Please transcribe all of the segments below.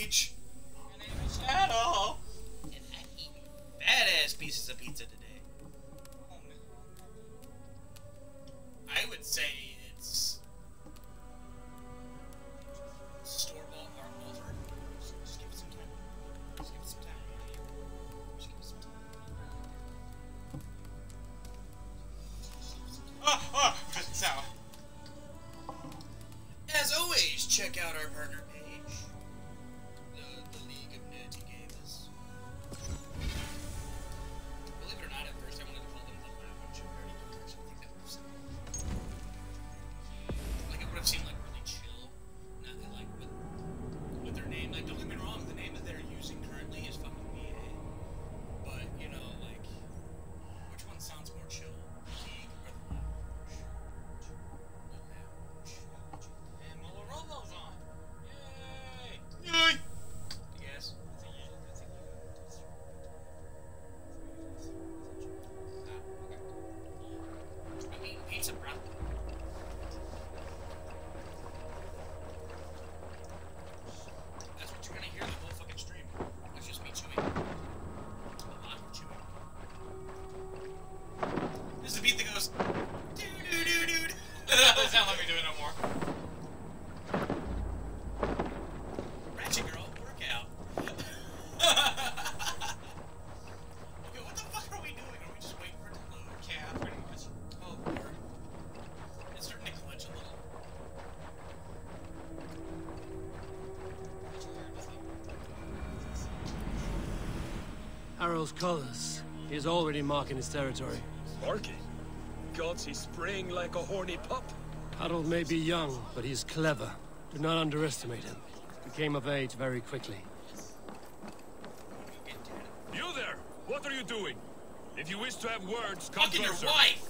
Peach. My name is Shadow. And I eat badass pieces of pizza today. Those colors. He is already marking his territory. Marking? Gods, he's spraying like a horny pup. Harald may be young, but he's clever. Do not underestimate him. He came of age very quickly. You there! What are you doing? If you wish to have words, come Fucking closer. your wife!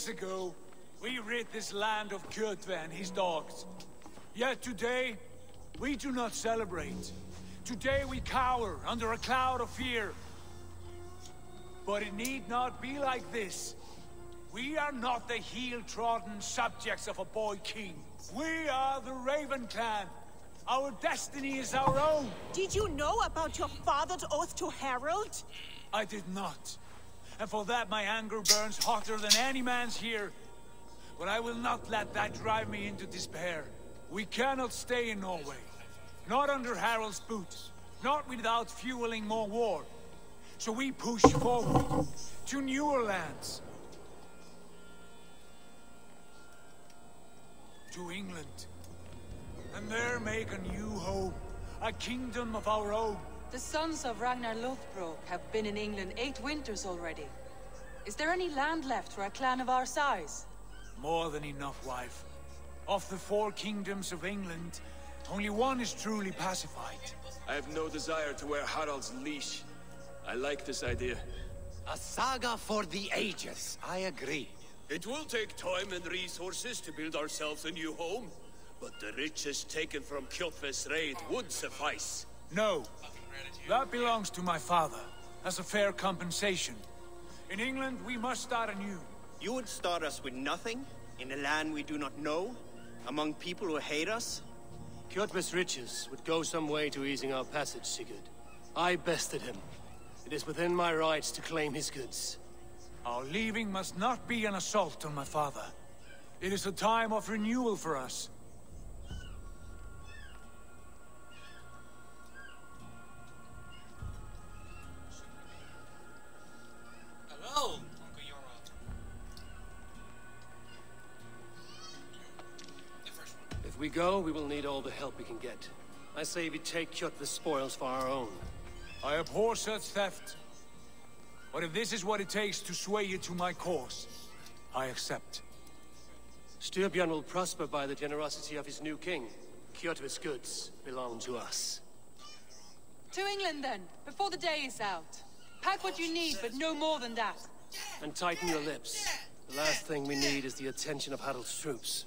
Days ago, we rid this land of Kjotve and his dogs. Yet today, we do not celebrate. Today we cower under a cloud of fear. But it need not be like this. We are not the heel-trodden subjects of a boy king. We are the Raven Clan. Our destiny is our own. Did you know about your father's oath to Harald? I did not. And for that my anger burns hotter than any man's here. But I will not let that drive me into despair. We cannot stay in Norway. Not under Harald's boot. Not without fueling more war. So we push forward to newer lands. To England. And there make a new home. A kingdom of our own. The sons of Ragnar Lothbrok have been in England eight winters already. Is there any land left for a clan of our size? More than enough, wife. Of the four kingdoms of England, only one is truly pacified. I have no desire to wear Harald's leash. I like this idea. A saga for the ages. I agree. It will take time and resources to build ourselves a new home, but the riches taken from Kjotve's raid would suffice. No, fucking gratitude. That belongs to my father, as a fair compensation. In England, we must start anew. You would start us with nothing, in a land we do not know, among people who hate us? Kjotve's riches would go some way to easing our passage, Sigurd. I bested him. It is within my rights to claim his goods. Our leaving must not be an assault on my father. It is a time of renewal for us. We go, we will need all the help we can get. I say we take Kjotve's spoils for our own. I abhor such theft. But if this is what it takes to sway you to my cause, I accept. Styrbjörn will prosper by the generosity of his new king. Kjotve's goods belong to us. To England then, before the day is out. Pack what you need, but no more than that. And tighten your lips. The last thing we need is the attention of Harald's troops.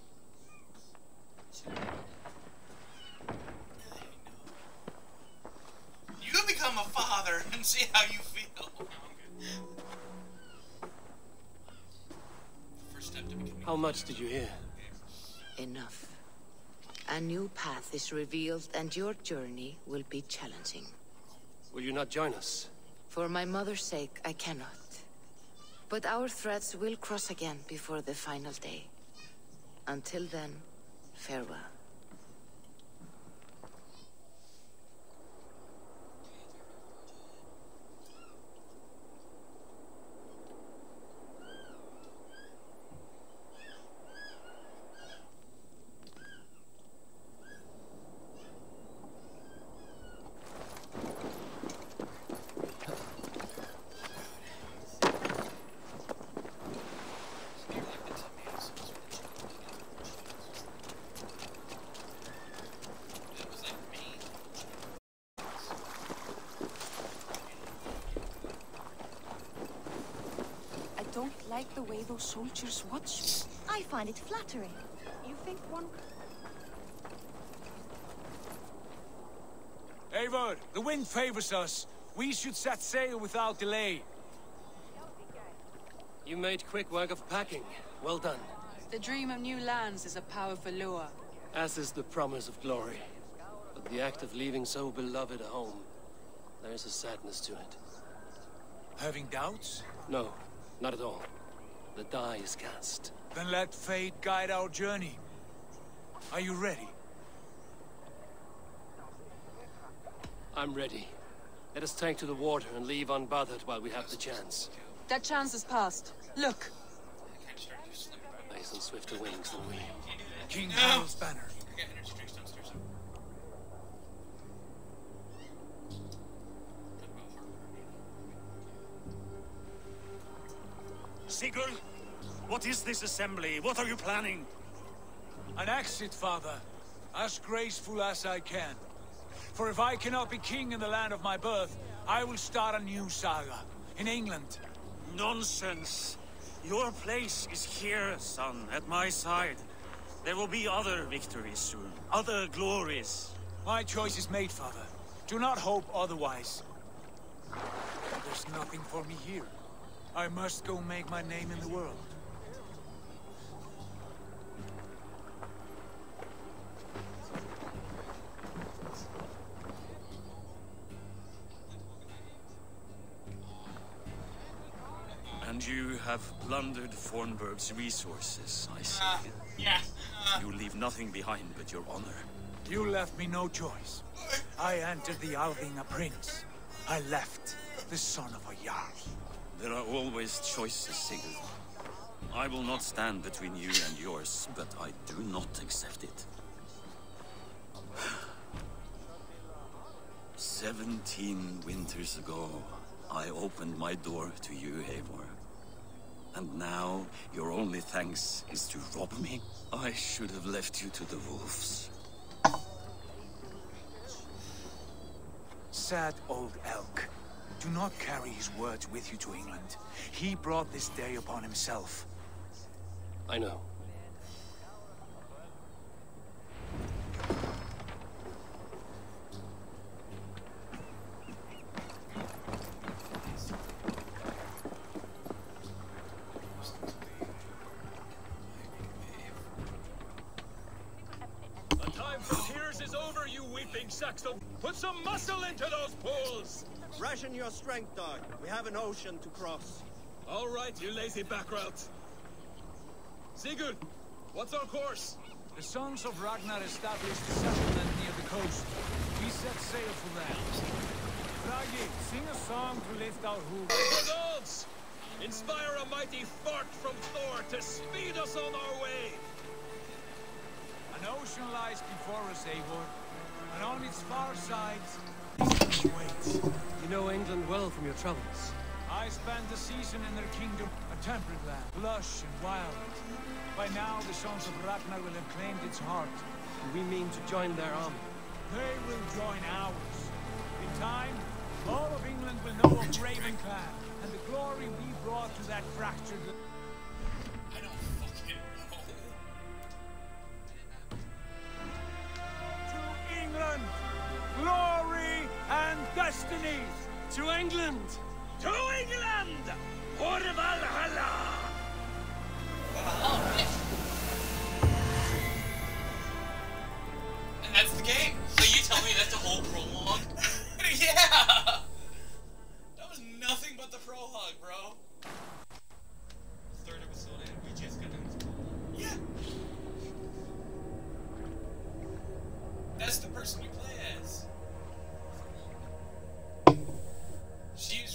You become a father and see how you feel. First step to becoming. How much did you hear? Enough. A new path is revealed and your journey will be challenging. Will you not join us? For my mother's sake, I cannot. But our threads will cross again before the final day. Until then, farewell. That was like me. I don't like the way those watch me. I find it flattering. You think one... Eivor, the wind favors us. We should set sail without delay. You made quick work of packing. Well done. The dream of new lands is a powerful lure. As is the promise of glory. But the act of leaving so beloved a home, there's a sadness to it. Having doubts? No, not at all. The die is cast. Then let fate guide our journey. Are you ready? I'm ready. Let us take to the water and leave unbothered while we have the chance. That chance is past. Look. They on swifter wings than we. King Harald's banner. Sigurd, what is this assembly? What are you planning? An exit, father. As graceful as I can. For if I cannot be king in the land of my birth, I will start a new saga. In England. Nonsense. Your place is here, son, at my side. There will be other victories soon. Other glories. My choice is made, father. Do not hope otherwise. There's nothing for me here. I must go make my name in the world. And you have plundered Fornburg's resources, I see. Uh, yeah. Uh, you leave nothing behind but your honor. You left me no choice. I entered the Alving a prince. I left the son of a Jarl. There are always choices, Sigurd. I will not stand between you and yours, but I do not accept it. Seventeen winters ago, I opened my door to you, Eivor. And now, your only thanks is to rob me? I should have left you to the wolves. Sad old elk. Do not carry his words with you to England. He brought this day upon himself. I know. Ration your strength, dog. We have an ocean to cross. All right, you lazy backrout. Sigurd, what's our course? The sons of Ragnar established a settlement near the coast. We set sail for them. Bragi, sing a song to lift our hooves. Adults! Inspire a mighty fart from Thor to speed us on our way! An ocean lies before us, Eivor, and on its far sides, You know England well from your travels. I spent the season in their kingdom, a temperate land, lush and wild. By now, the sons of Ragnar will have claimed its heart. We mean to join their army. They will join ours. In time, all of England will know of Ravenclan and the glory we brought to that fractured... I don't fucking know. To England! Glory and destiny! To England! To England! For Valhalla! Oh. And that's the game. So you tell me that's the whole prologue? yeah! That was nothing but the prologue, bro. Third episode and we just got done with prologue. Yeah! That's the person you play as. She's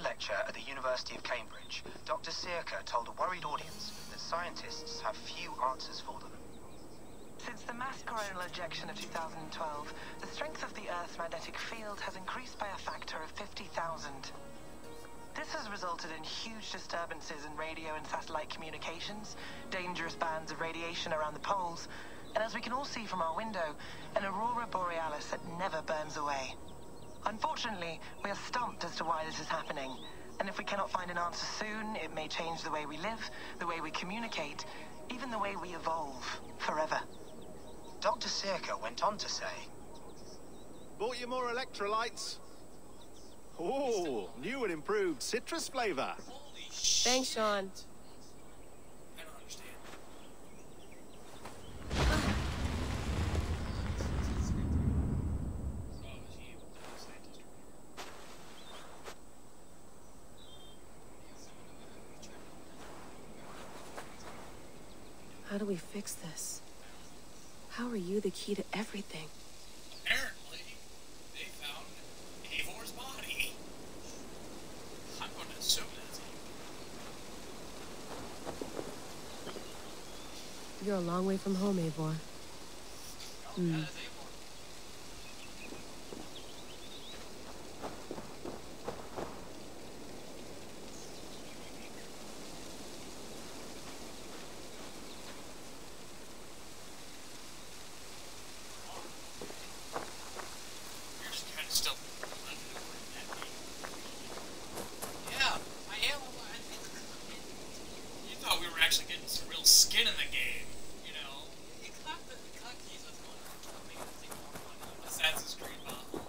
lecture at the University of Cambridge, Dr. Searca told a worried audience that scientists have few answers for them. Since the mass coronal ejection of 2012, the strength of the Earth's magnetic field has increased by a factor of 50,000. This has resulted in huge disturbances in radio and satellite communications, dangerous bands of radiation around the poles, and as we can all see from our window, an aurora borealis that never burns away. Unfortunately, we are stumped as to why this is happening, and if we cannot find an answer soon, it may change the way we live, the way we communicate, even the way we evolve, forever. Dr. Searca went on to say, Bought you more electrolytes? Oh, new and improved citrus flavor. Thanks, Sean. How do we fix this? How are you the key to everything? Apparently, they found Eivor's body. I'm going to assume that's You're a long way from home, Eivor. Hmm. You're just kind of still. Yeah, I am. You thought we were actually getting some real skin in the game, you know? You clap the cookies with one Assassin's Creed Valhalla.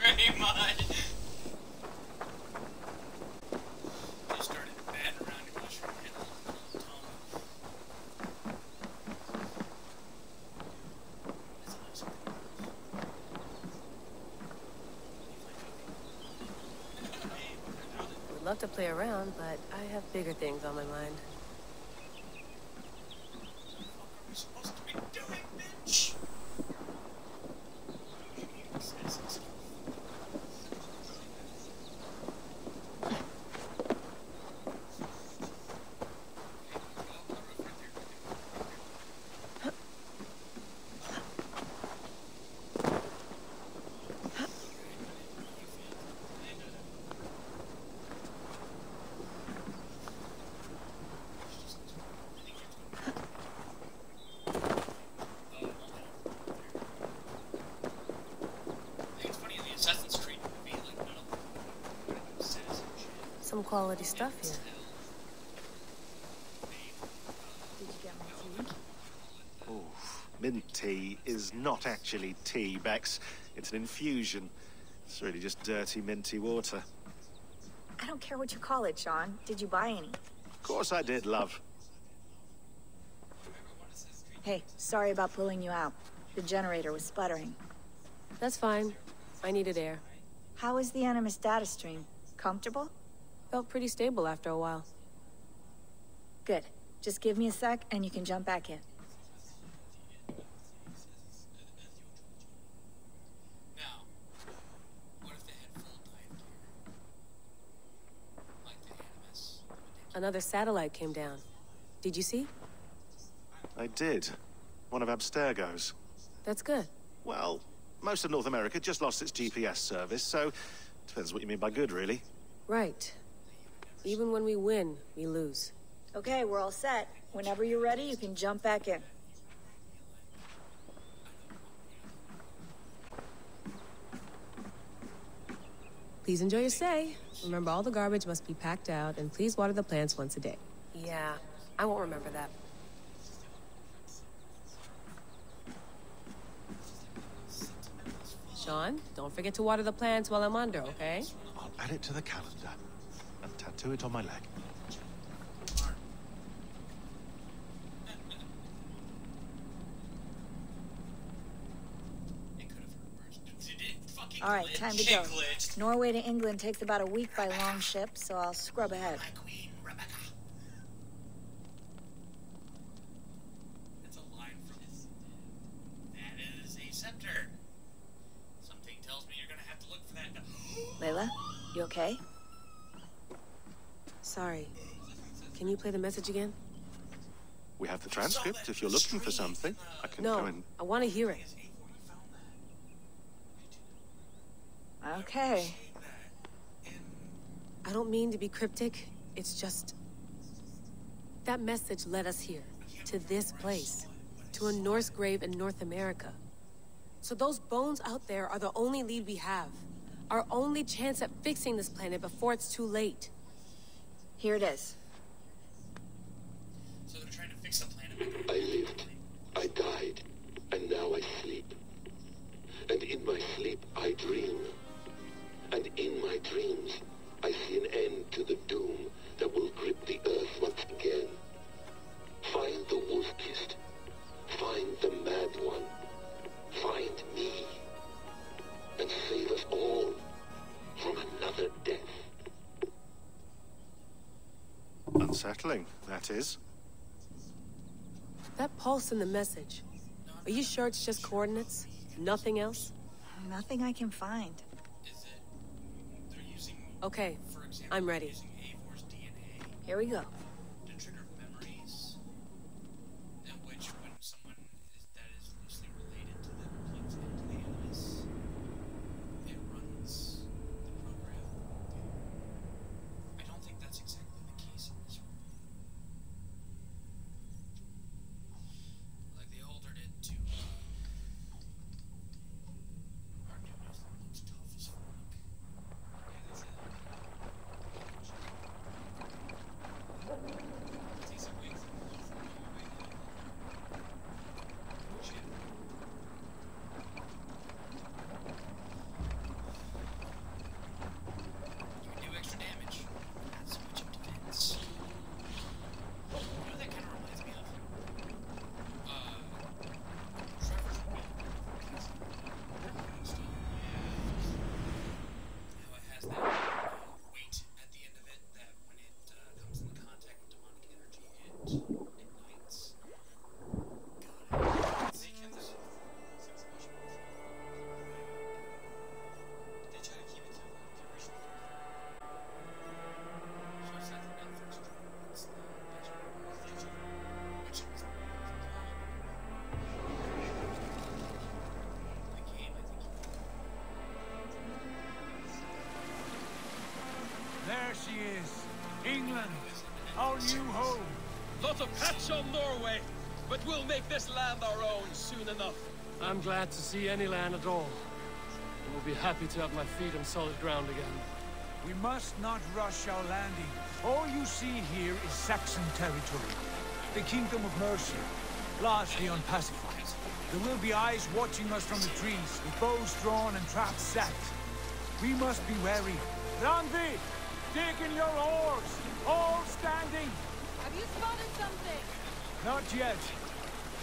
Pretty much. You started batting around your mushroom head all the time. Would love to play around, but I have bigger things on my mind. I think it's funny in the Assassin's Creed movie, like, none of them citizenship. Some quality stuff here. Did you get my tea? Oh, mint tea is not actually tea, Bex. It's an infusion. It's really just dirty, minty water. I don't care what you call it, Sean. Did you buy any? Of course I did, love. Hey, sorry about pulling you out. The generator was sputtering. That's fine. I needed air. How is the Animus data stream? Comfortable? Felt pretty stable after a while. Good. Just give me a sec and you can jump back in. Now, what if they had full dive gear? Like the Animus? Another satellite came down. Did you see? I did. One of Abstergo's. That's good. Well, most of North America just lost its GPS service, so depends what you mean by good, really. Right. Even when we win, we lose. Okay, we're all set. Whenever you're ready, you can jump back in. Please enjoy your stay. Remember, all the garbage must be packed out, and please water the plants once a day. Yeah, I won't remember that. Sean, don't forget to water the plants while I'm under, okay? I'll add it to the calendar and tattoo it on my leg. All right, time to go. Norway to England takes about a week by long ship, so I'll scrub ahead. That's a line from That is a scepter. Something tells me you're gonna have to look for that Layla, you okay? Sorry. Can you play the message again? We have the transcript if you're looking for something. I can no, go and... I want to hear it. Okay. I don't mean to be cryptic. It's just... That message led us here. To this place. To a Norse grave in North America. So those bones out there are the only lead we have. Our only chance at fixing this planet before it's too late. Here it is. So they're trying to fix the planet. I lived. I died. And now I sleep. And in my sleep, I dream. And in my dreams, I see an end to the doom that will grip the earth once again. Find the wolf-kissed. Find the mad one. Find me. And save us all from another death. Unsettling, that is. That pulse in the message. Are you sure it's just coordinates? Nothing else? Nothing I can find. Okay, I'm ready. Here we go. This land our own soon enough. I'm glad to see any land at all. And will be happy to have my feet on solid ground again. We must not rush our landing. All you see here is Saxon territory. The Kingdom of Mercia, largely unpacified. There will be eyes watching us from the trees, with bows drawn and traps set. We must be wary. Randvi, dig in your oars, all standing. Have you spotted something? Not yet.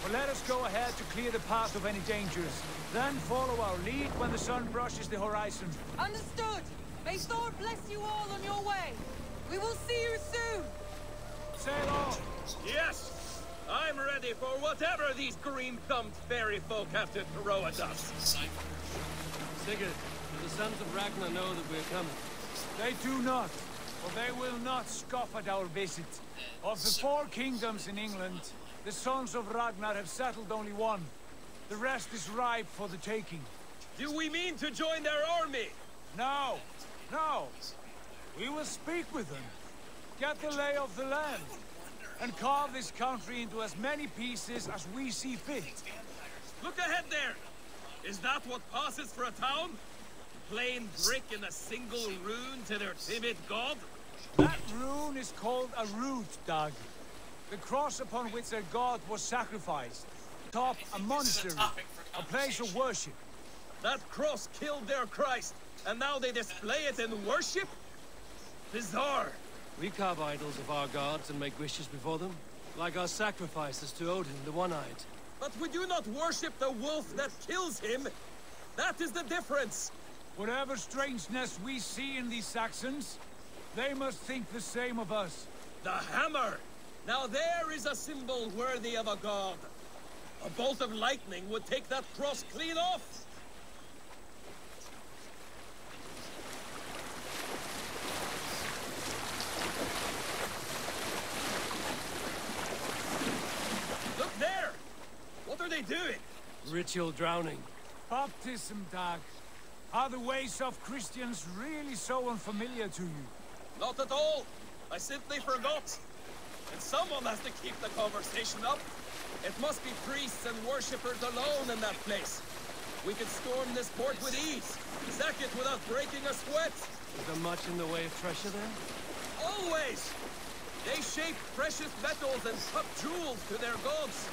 But let us go ahead to clear the path of any dangers. Then follow our lead when the sun brushes the horizon. Understood. May Thor bless you all on your way. We will see you soon. Sail on. Yes! I'm ready for whatever these green-thumbed fairy folk have to throw at us. Sigurd, do the sons of Ragnar know that we're coming? They do not, for they will not scoff at our visit. Of the four kingdoms in England, the sons of Ragnar have settled only one. The rest is ripe for the taking. Do we mean to join their army? No, no. We will speak with them, get the lay of the land, and carve this country into as many pieces as we see fit. Look ahead there! Is that what passes for a town? Plain brick in a single rune to their timid god? That rune is called a rood, Dag. The cross upon which their god was sacrificed. Top a monastery, a place of worship. That cross killed their Christ, and now they display it in worship? Bizarre. We carve idols of our gods and make wishes before them, like our sacrifices to Odin, the One-Eyed. But we do not worship the wolf that kills him. That is the difference. Whatever strangeness we see in these Saxons, they must think the same of us. The hammer! Now there is a symbol worthy of a god. A bolt of lightning would take that cross clean off. Look there! What are they doing? Ritual drowning. Baptism, Dag. Are the ways of Christians really so unfamiliar to you? Not at all. I simply forgot. And someone has to keep the conversation up. It must be priests and worshippers alone in that place. We could storm this port with ease. Sack it without breaking a sweat. Is there much in the way of treasure there? Always! They shape precious metals and cut jewels to their gods.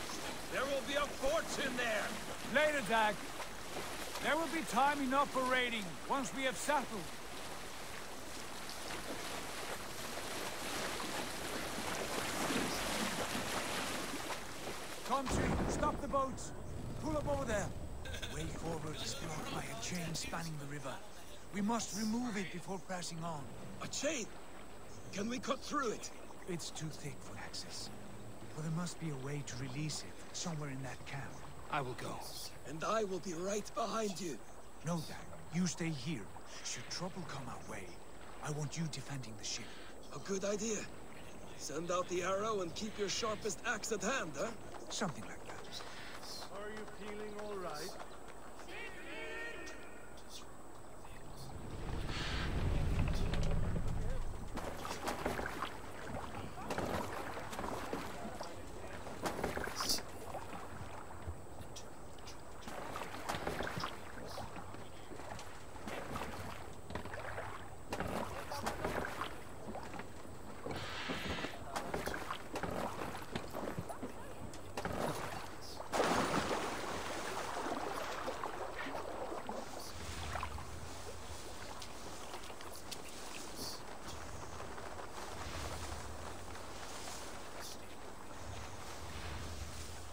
There will be a fortune there. Later, Dag. There will be time enough for raiding, once we have settled. Country, stop the boats. Pull up over there. The way forward is blocked by a chain spanning the river. We must remove it before pressing on. A chain? Can we cut through it? It's too thick for access. But there must be a way to release it, somewhere in that camp. I will go. And I will be right behind you. No, Dag. You stay here. Should trouble come our way, I want you defending the ship. A good idea. Send out the arrow and keep your sharpest axe at hand, huh? Something like that. Are you feeling all right?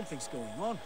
Something's going on.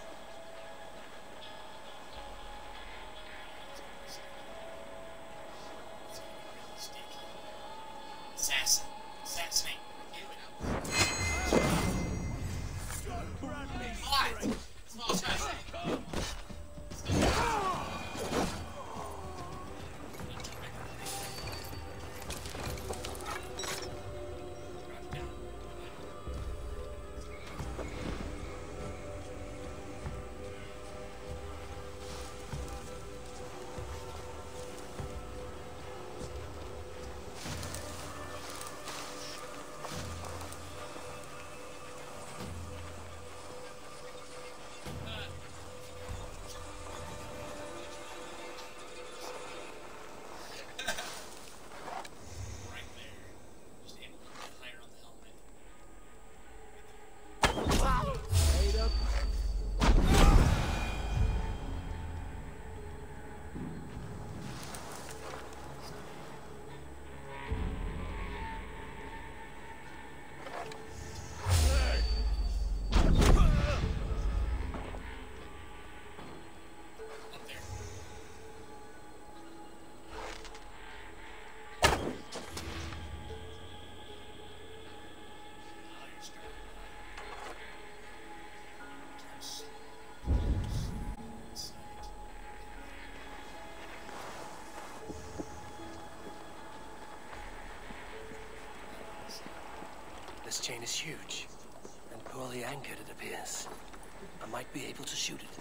Huge, and poorly anchored, it appears. I might be able to shoot it.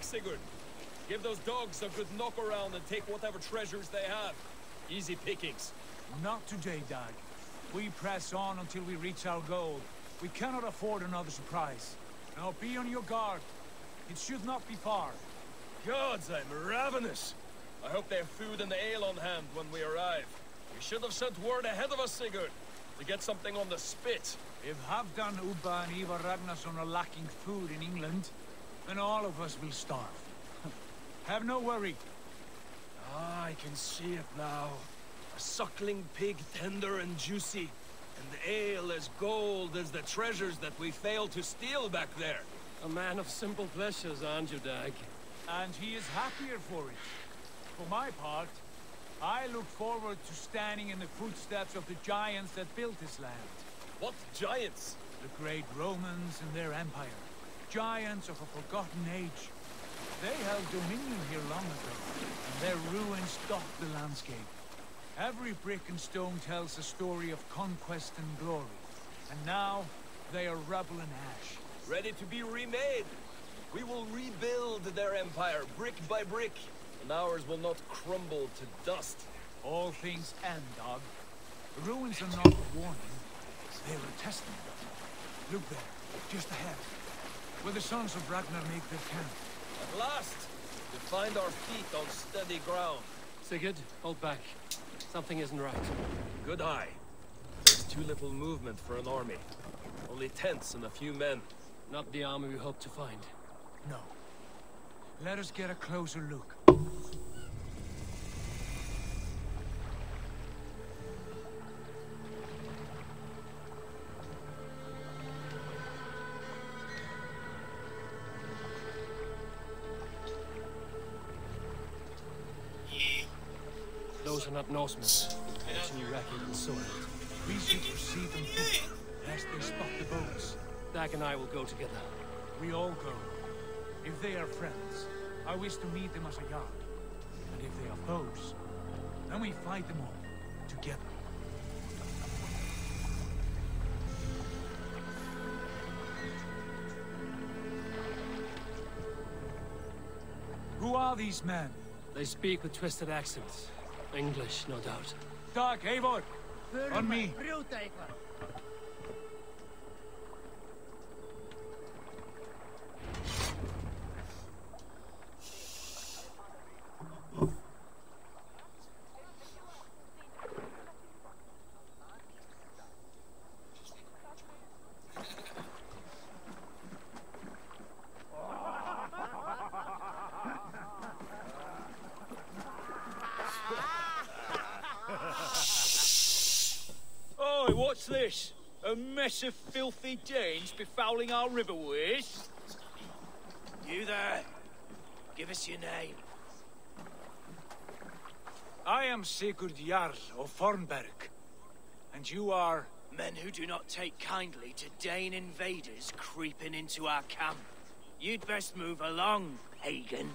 Sigurd. Give those dogs a good knock around and take whatever treasures they have. Easy pickings. Not today, Dag. We press on until we reach our goal. We cannot afford another surprise. Now be on your guard. It should not be far. Gods, I'm ravenous. I hope they have food and ale on hand when we arrive. We should have sent word ahead of us, Sigurd, to get something on the spit. If Halfdan, Ubba and Ivar Ragnarsson are lacking food in England, then all of us will starve. Have no worry. Ah, I can see it now. A suckling pig tender and juicy, and the ale as gold as the treasures that we failed to steal back there. A man of simple pleasures, aren't you, Dag? And he is happier for it. For my part, I look forward to standing in the footsteps of the giants that built this land. What giants? The great Romans and their empire giants of a forgotten age. They held dominion here long ago, and their ruins dot the landscape. Every brick and stone tells a story of conquest and glory, and now they are rubble and ash. Ready to be remade. We will rebuild their empire brick by brick, and ours will not crumble to dust. All things end, Dag. The ruins are not a warning, they are a testament. Look there, just ahead where the sons of Ragnar make their camp. At last! We find our feet on steady ground. Sigurd, hold back. Something isn't right. Good eye. There's too little movement for an army. Only tents and a few men. Not the army we hope to find. No. Let us get a closer look. Not Norsemen. Ancient Iraqi and soiled. We should proceed them foot, lest they spot the boats. Dag and I will go together. We all go. If they are friends, I wish to meet them as a jarl. And if they are foes, then we fight them all, together. Who are these men? They speak with twisted accents. English, no doubt. Dag, Eivor! On me. Oi, what's this? A mess of filthy Danes befouling our riverways? You there. Give us your name. I am Sigurd Jarl of Fornburg. And you are... Men who do not take kindly to Dane invaders creeping into our camp. You'd best move along, pagan.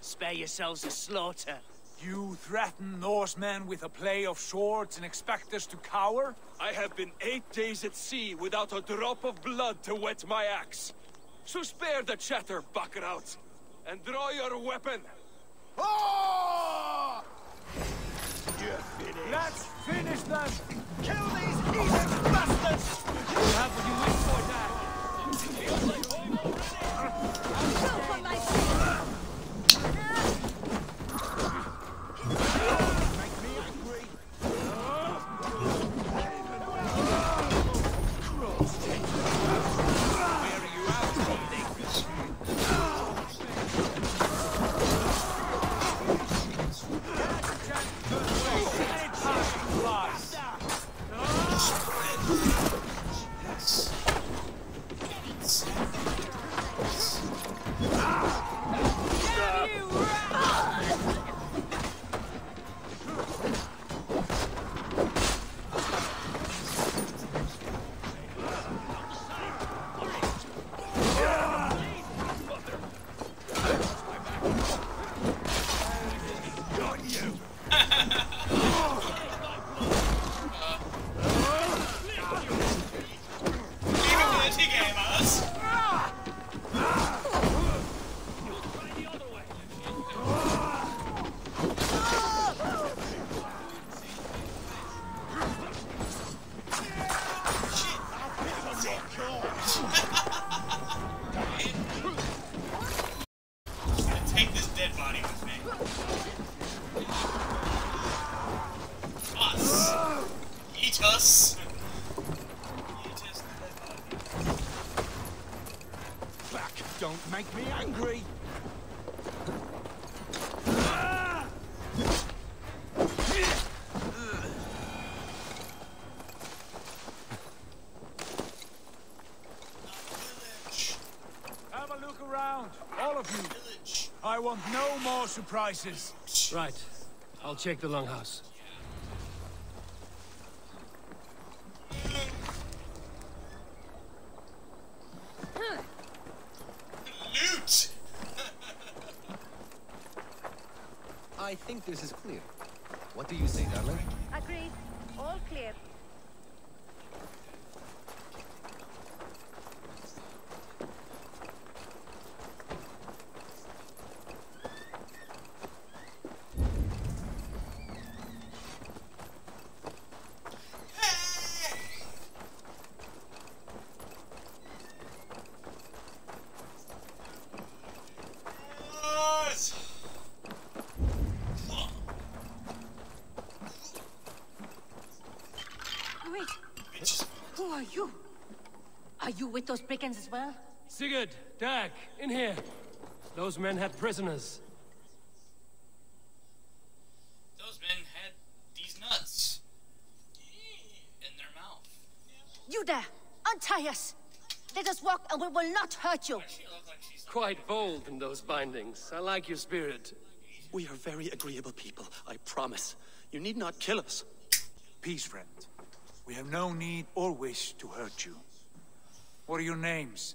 Spare yourselves a slaughter. You threaten Norsemen with a play of swords and expect us to cower? I have been eight days at sea without a drop of blood to wet my axe. So spare the chatter, out, and draw your weapon. Oh! Let's finish them! Kill these heathen bastards! You have what you wish for, Dag. I want no more surprises. Right. I'll check the longhouse. Loot! I think this is clear. What do you say, darling? Agreed. All clear. Wait. Who are you? Are you with those brigands as well? Sigurd, Dag, in here. Those men had prisoners. Those men had these nuts in their mouth. You there! Untie us! Let us walk and we will not hurt you! Quite bold in those bindings. I like your spirit. We are very agreeable people, I promise. You need not kill us. Peace, friend. We have no need or wish to hurt you. What are your names?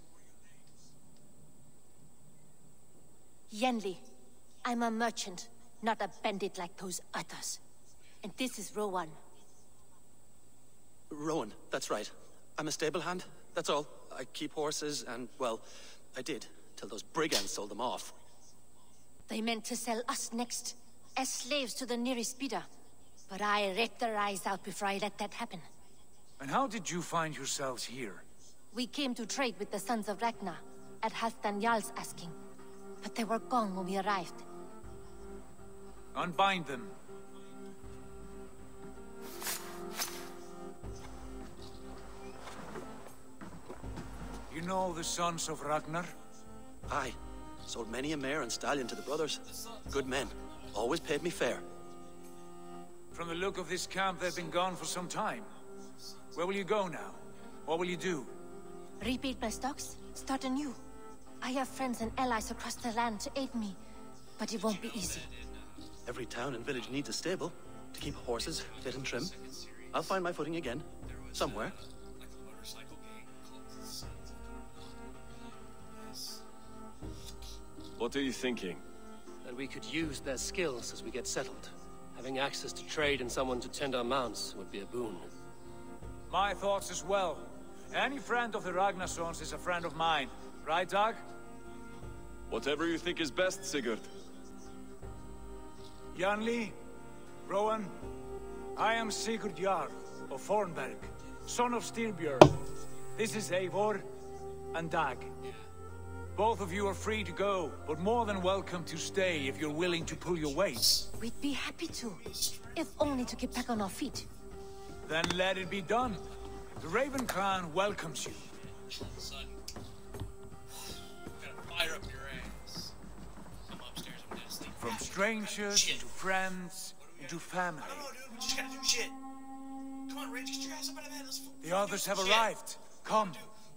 Yanli, I'm a merchant, not a bandit like those others. And this is Rowan. Rowan, that's right. I'm a stable hand, that's all. I keep horses, and, well, I did, till those brigands sold them off. They meant to sell us next, as slaves to the nearest bidder. But I ripped their eyes out before I let that happen. And how did you find yourselves here? We came to trade with the Sons of Ragnar, at Halfdan Jarl's asking. But they were gone when we arrived. Unbind them. You know the Sons of Ragnar? Aye. Sold many a mare and stallion to the brothers. Good men. Always paid me fair. From the look of this camp, they've been gone for some time. Where will you go now? What will you do? Rebuild my stocks, start anew. I have friends and allies across the land to aid me, but it won't be easy. Every town and village needs a stable to keep horses fit and trim. I'll find my footing again. Somewhere. What are you thinking? That we could use their skills as we get settled. Having access to trade and someone to tend our mounts would be a boon. My thoughts as well. Any friend of the Ragnarsons is a friend of mine. Right, Dag? Whatever you think is best, Sigurd. Yanli, Rowan, I am Sigurd Jarl of Fornburg, son of Styrbjörn. This is Eivor and Dag. Both of you are free to go, but more than welcome to stay if you're willing to pull your weight. We'd be happy to, if only to get back on our feet. Then let it be done. The Raven Clan welcomes you. Son. Fire up your ass. I'm upstairs, I'm dead asleep. From strangers into friends into family. I don't know, dude. We just gotta do shit. Come on, Rich, get your ass up out of bed. Let's The others have shit. arrived. Come.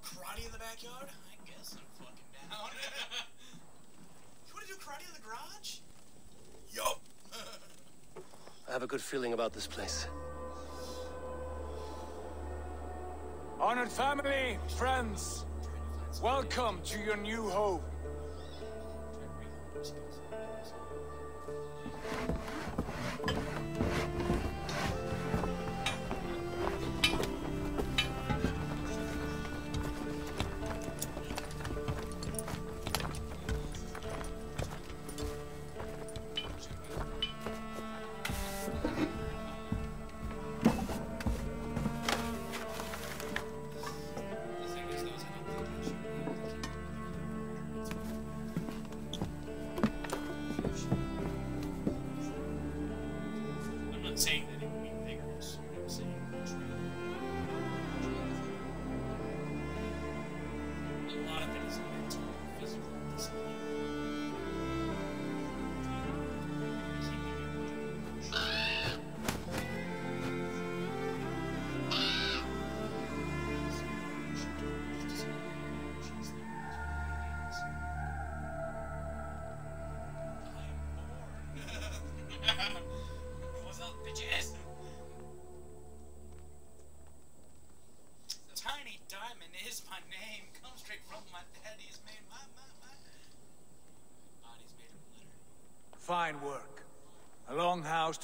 Karate in the backyard? I guess I'm fucking down. you wanna do karate in the garage? Yo. I have a good feeling about this place. Honored family, friends, welcome to your new home.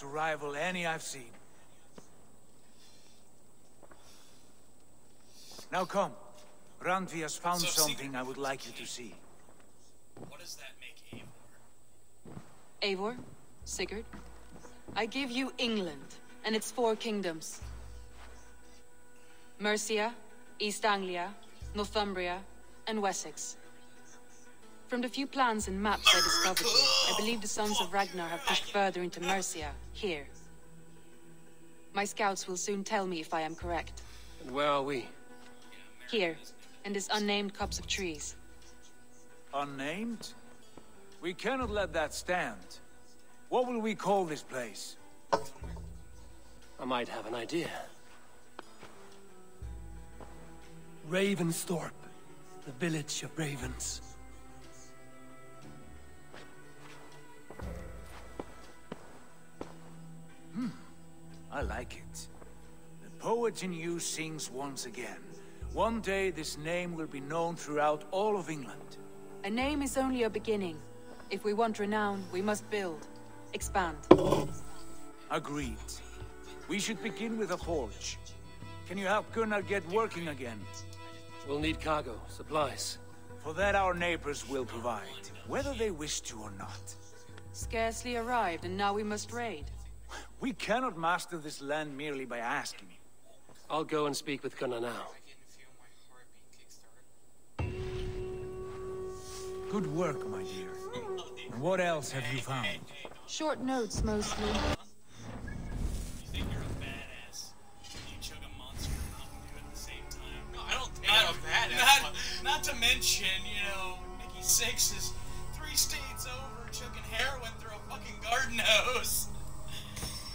To rival any I've seen. Now come. Randvi has found So, something I would like you to see. What does that make Eivor? Eivor, Sigurd, I give you England and its four kingdoms. Mercia, East Anglia, Northumbria, and Wessex. From the few plans and maps I discovered here, I believe the Sons of Ragnar have pushed further into Mercia, here. My scouts will soon tell me if I am correct. And where are we? Here, in this unnamed copse of trees. Unnamed? We cannot let that stand. What will we call this place? I might have an idea. Ravensthorpe, the village of ravens. I like it. The poet in you sings once again. One day this name will be known throughout all of England. A name is only a beginning. If we want renown, we must build, expand. Agreed. We should begin with a forge. Can you help Gunnar get working again? We'll need cargo, supplies. For that our neighbors will provide, whether they wish to or not. Scarcely arrived, and now we must raid. We cannot master this land merely by asking. I'll go and speak with Gunnar now. Good work, my dear. And what else have you found? Short notes, mostly. No, I don't think badass. Not, not to mention, you know, Nikki Sixx is three states over chugging heroin through a fucking garden hose.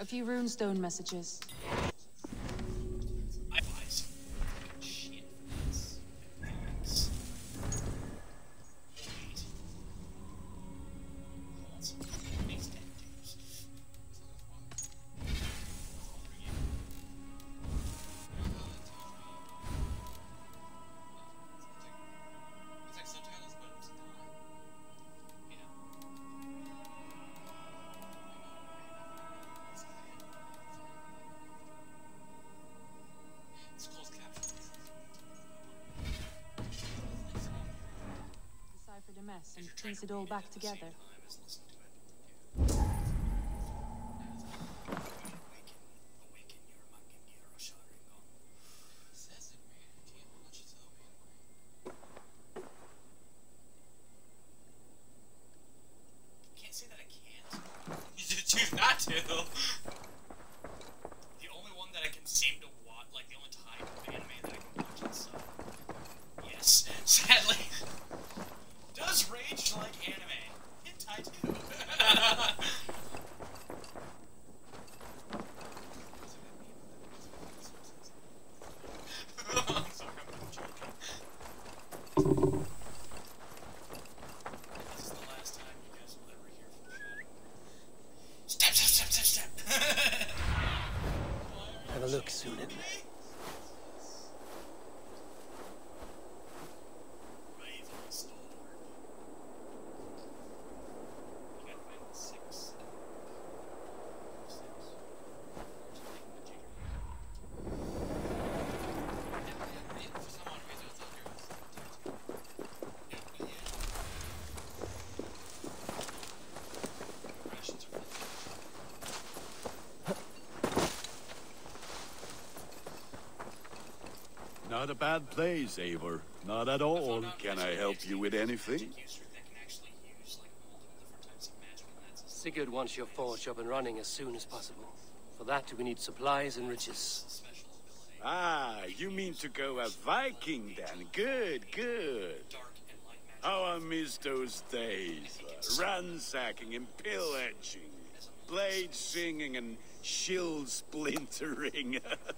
A few runestone messages. Piece it all back together. Choose not to. The only one that I can seem to watch, like the only type of anime that I can watch is sub. Yes, sadly. Does Rage like anime? Hentai too. I'm sorry, I'm joking. This is the last time you guys will ever hear from Shadow. Step, step, step, step, step. Have a look, Sunan. Not a bad place, Eivor. Not at all. Can I help you with anything? Sigurd wants your forge up and running as soon as possible. For that, we need supplies and riches. Ah, you mean to go a Viking then? Good, good. How I miss those days. uh, ransacking and pillaging. Blade singing and shield splintering.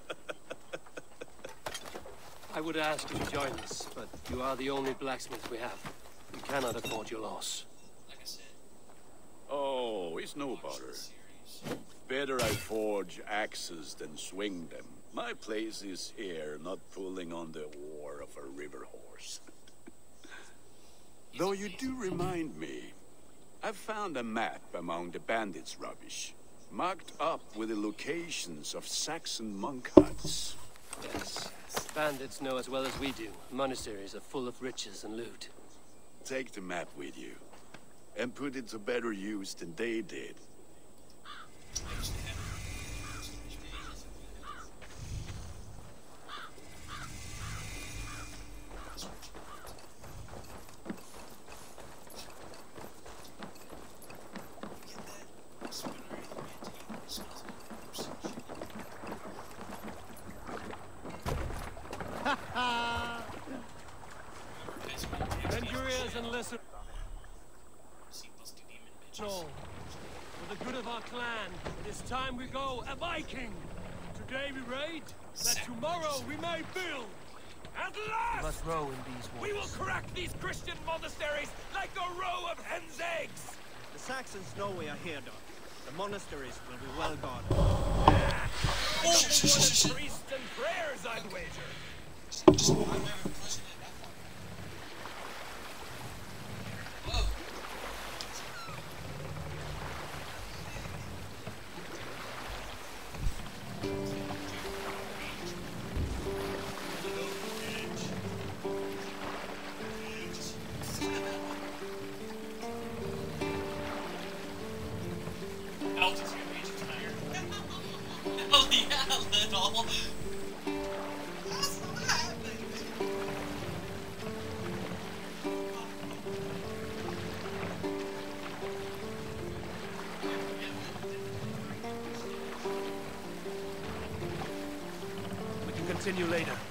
I would ask you to join us, but you are the only blacksmith we have. We cannot afford your loss. Like I said. oh, it's no bother. Better I forge axes than swing them. My place is here, not pulling on the oar of a river horse. Though you do remind me, I found a map among the bandits' rubbish, marked up with the locations of Saxon monk huts. Yes. Bandits know as well as we do. Monasteries are full of riches and loot. Take the map with you, and put it to better use than they did. Continue later.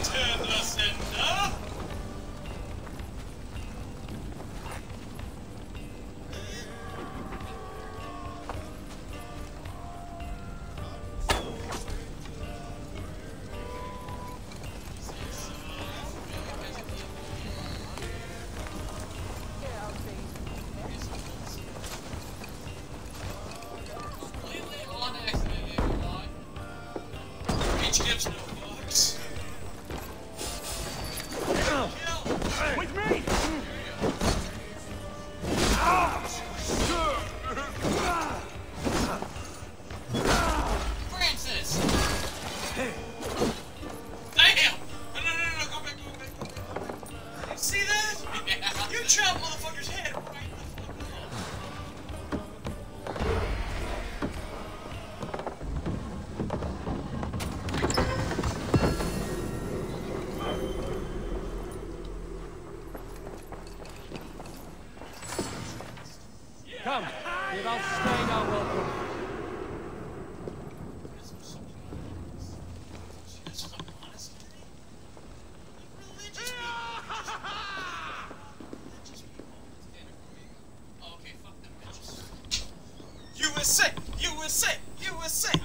Washington. Give our staying our welcome. USA! USA! USA!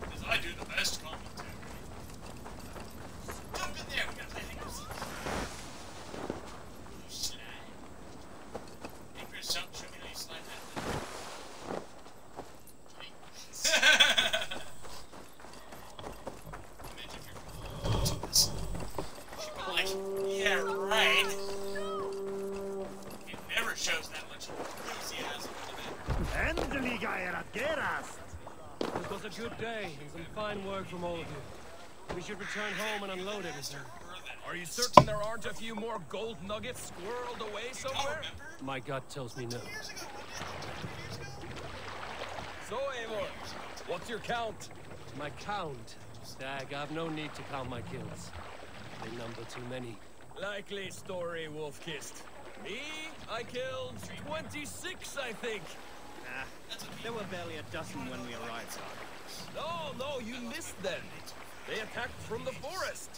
Because I do the best commentary. Jump in there, we gotta play hang Slide. Hey Chris, jump, show me how you slide that. Imagine if you're watching this. She'd be like, yeah, right. It never shows that much enthusiasm. This was a good day and some fine from all of you. We should return home and unload everything. Are you certain there aren't a few more gold nuggets squirreled away somewhere? My gut tells me no. So, Eivor, what's your count? My count? Stag, I've no need to count my kills. They number too many. Likely story, Wolf-Kissed. Me, I killed 26, I think. Nah, there were barely a dozen when we arrived, Sarge. No, no, you missed them. They attacked from the forest.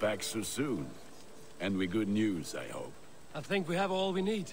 Back so soon. And with good news, I hope. I think we have all we need.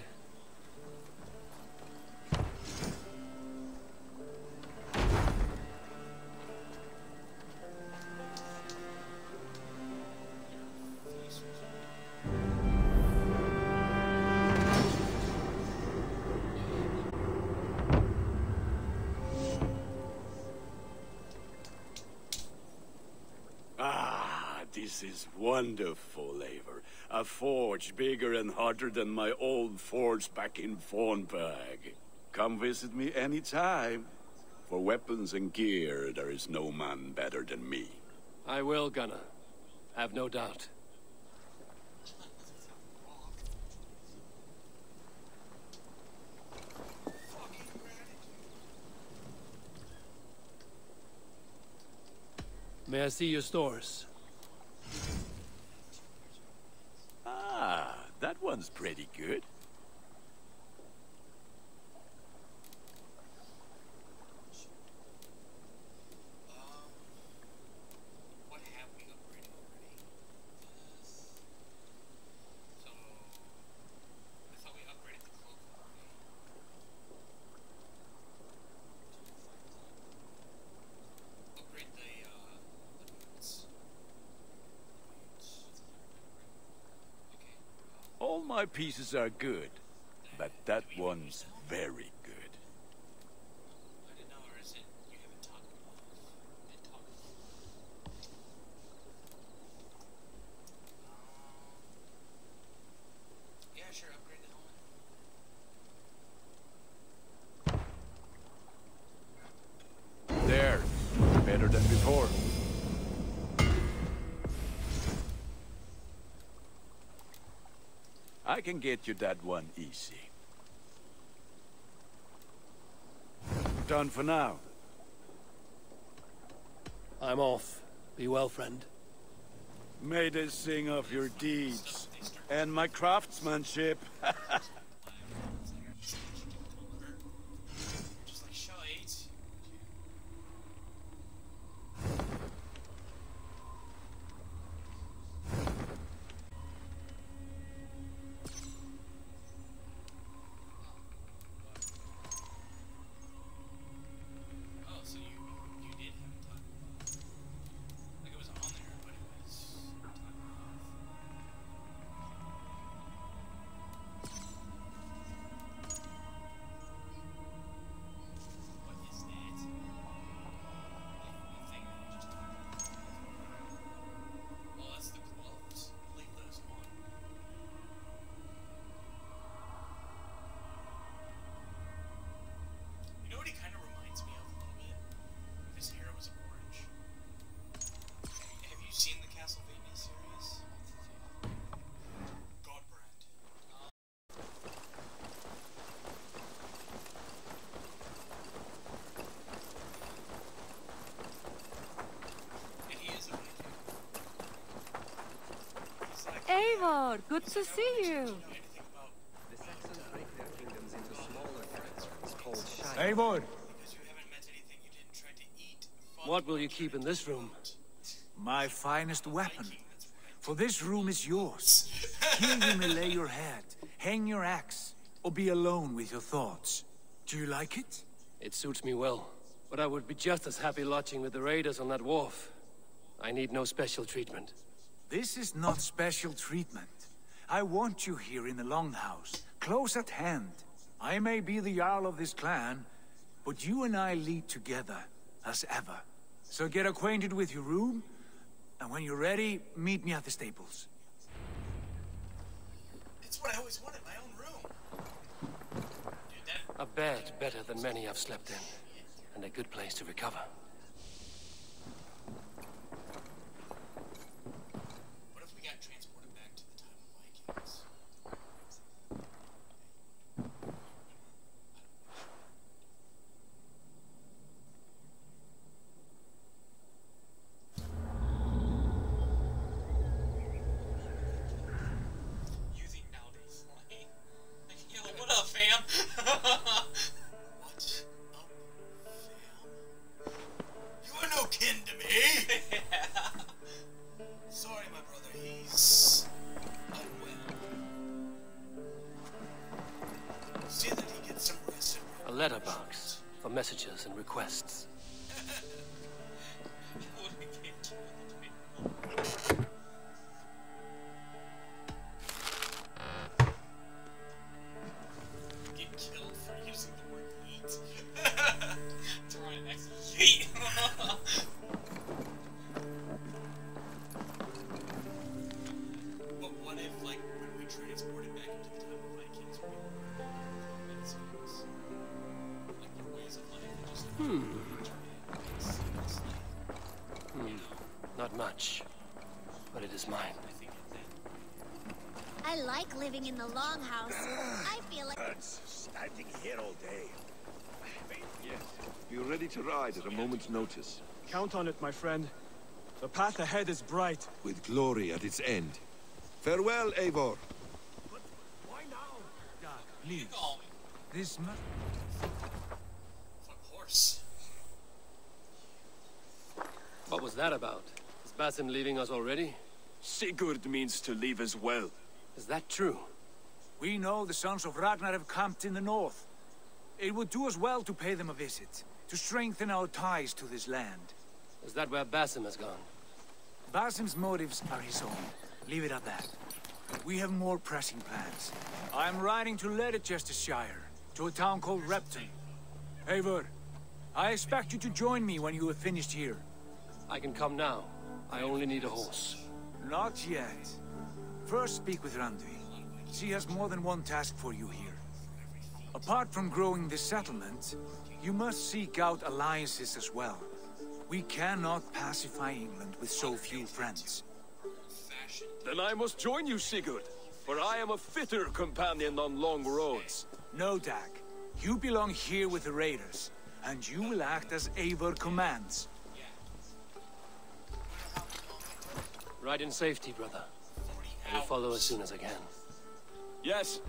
Forge bigger and hotter than my old forge back in Fornburg. Come visit me any time. For weapons and gear, there is no man better than me. I will, Gunnar. Have no doubt. May I see your stores? Ah, that one's pretty good. what have we upgraded already? This. So, I thought we upgraded the cloak already. Upgrade the, uh, the boots. All my pieces are good, but that one's very good. I didn't know, or is it you haven't talked about it? Did talk about it. I can get you that one easy. Done for now. I'm off. Be well, friend. May they sing of your deeds and my craftsmanship. good to see you. The Saxons break their kingdoms into smaller territories called shires. Eivor, What will you keep in this room? my finest weapon. For this room is yours. Here you may lay your head, hang your axe, or be alone with your thoughts. Do you like it? It suits me well. But I would be just as happy lodging with the raiders on that wharf. I need no special treatment. This is not special treatment. I want you here in the Longhouse, close at hand. I may be the Jarl of this clan, but you and I lead together, as ever. So get acquainted with your room, and when you're ready, meet me at the stables. It's what I always wanted, my own room. A bed better than many I've slept in. And a good place to recover. Messages and requests. Count on it, my friend. The path ahead is bright. With glory at its end. Farewell, Eivor. Why now? Doc, please. This must... Fuck horse. What was that about? Is Basim leaving us already? Sigurd means to leave as well. Is that true? We know the sons of Ragnar have camped in the north. It would do us well to pay them a visit, to strengthen our ties to this land. Is that where Basim has gone? Basim's motives are his own. Leave it at that. We have more pressing plans. I'm riding to Leicestershire, to a town called Repton. Eivor, I expect you to join me when you have finished here. I can come now. I only need a horse. Not yet. First speak with Randvi. She has more than one task for you here. Apart from growing this settlement, you must seek out alliances as well. We cannot pacify England with so few friends. Then I must join you, Sigurd. for I am a fitter companion on long roads. No, Dag. You belong here with the raiders, and you will act as Eivor commands. Ride in safety, brother. I will follow as soon as I can. Yes,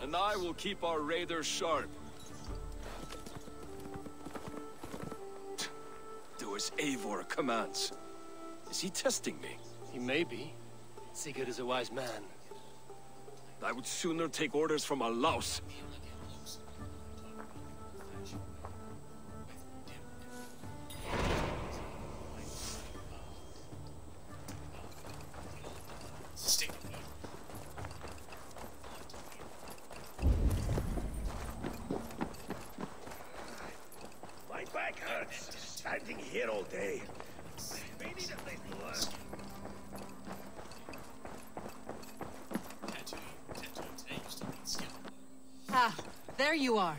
and I will keep our raiders sharp. Do as Eivor commands. Is he testing me? He may be. Sigurd is a wise man. I would sooner take orders from a louse. My back hurts. I'm standing here all day. I need a place to work. Ah, there you are.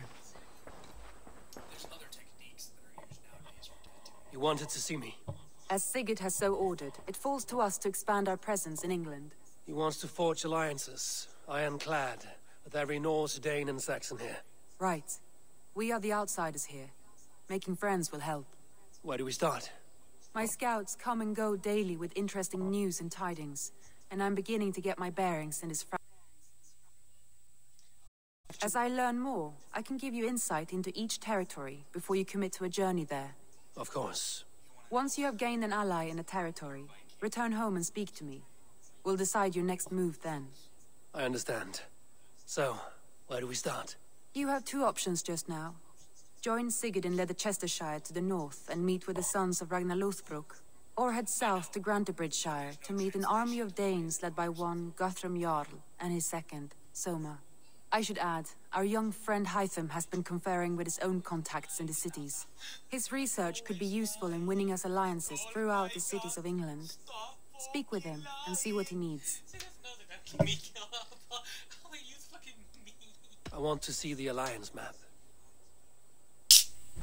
You wanted to see me. As Sigurd has so ordered, it falls to us to expand our presence in England. He wants to forge alliances, ironclad, with every Norse, Dane, and Saxon here. Right. We are the outsiders here. Making friends will help. Where do we start? My scouts come and go daily with interesting news and tidings, and I'm beginning to get my bearings in this fra- As I learn more, I can give you insight into each territory before you commit to a journey there. Of course. Once you have gained an ally in a territory, return home and speak to me. We'll decide your next move then. I understand. So, where do we start? You have two options just now. Join Sigurd in Leicestershire to the north and meet with the sons of Ragnar Lothbrok, or head south to Grantebridgeshire to meet an army of Danes led by one Guthrum Jarl and his second, Soma. I should add, our young friend Hytham has been conferring with his own contacts in the cities. His research could be useful in winning us alliances throughout the cities of England. Speak with him and see what he needs. I want to see the Alliance map.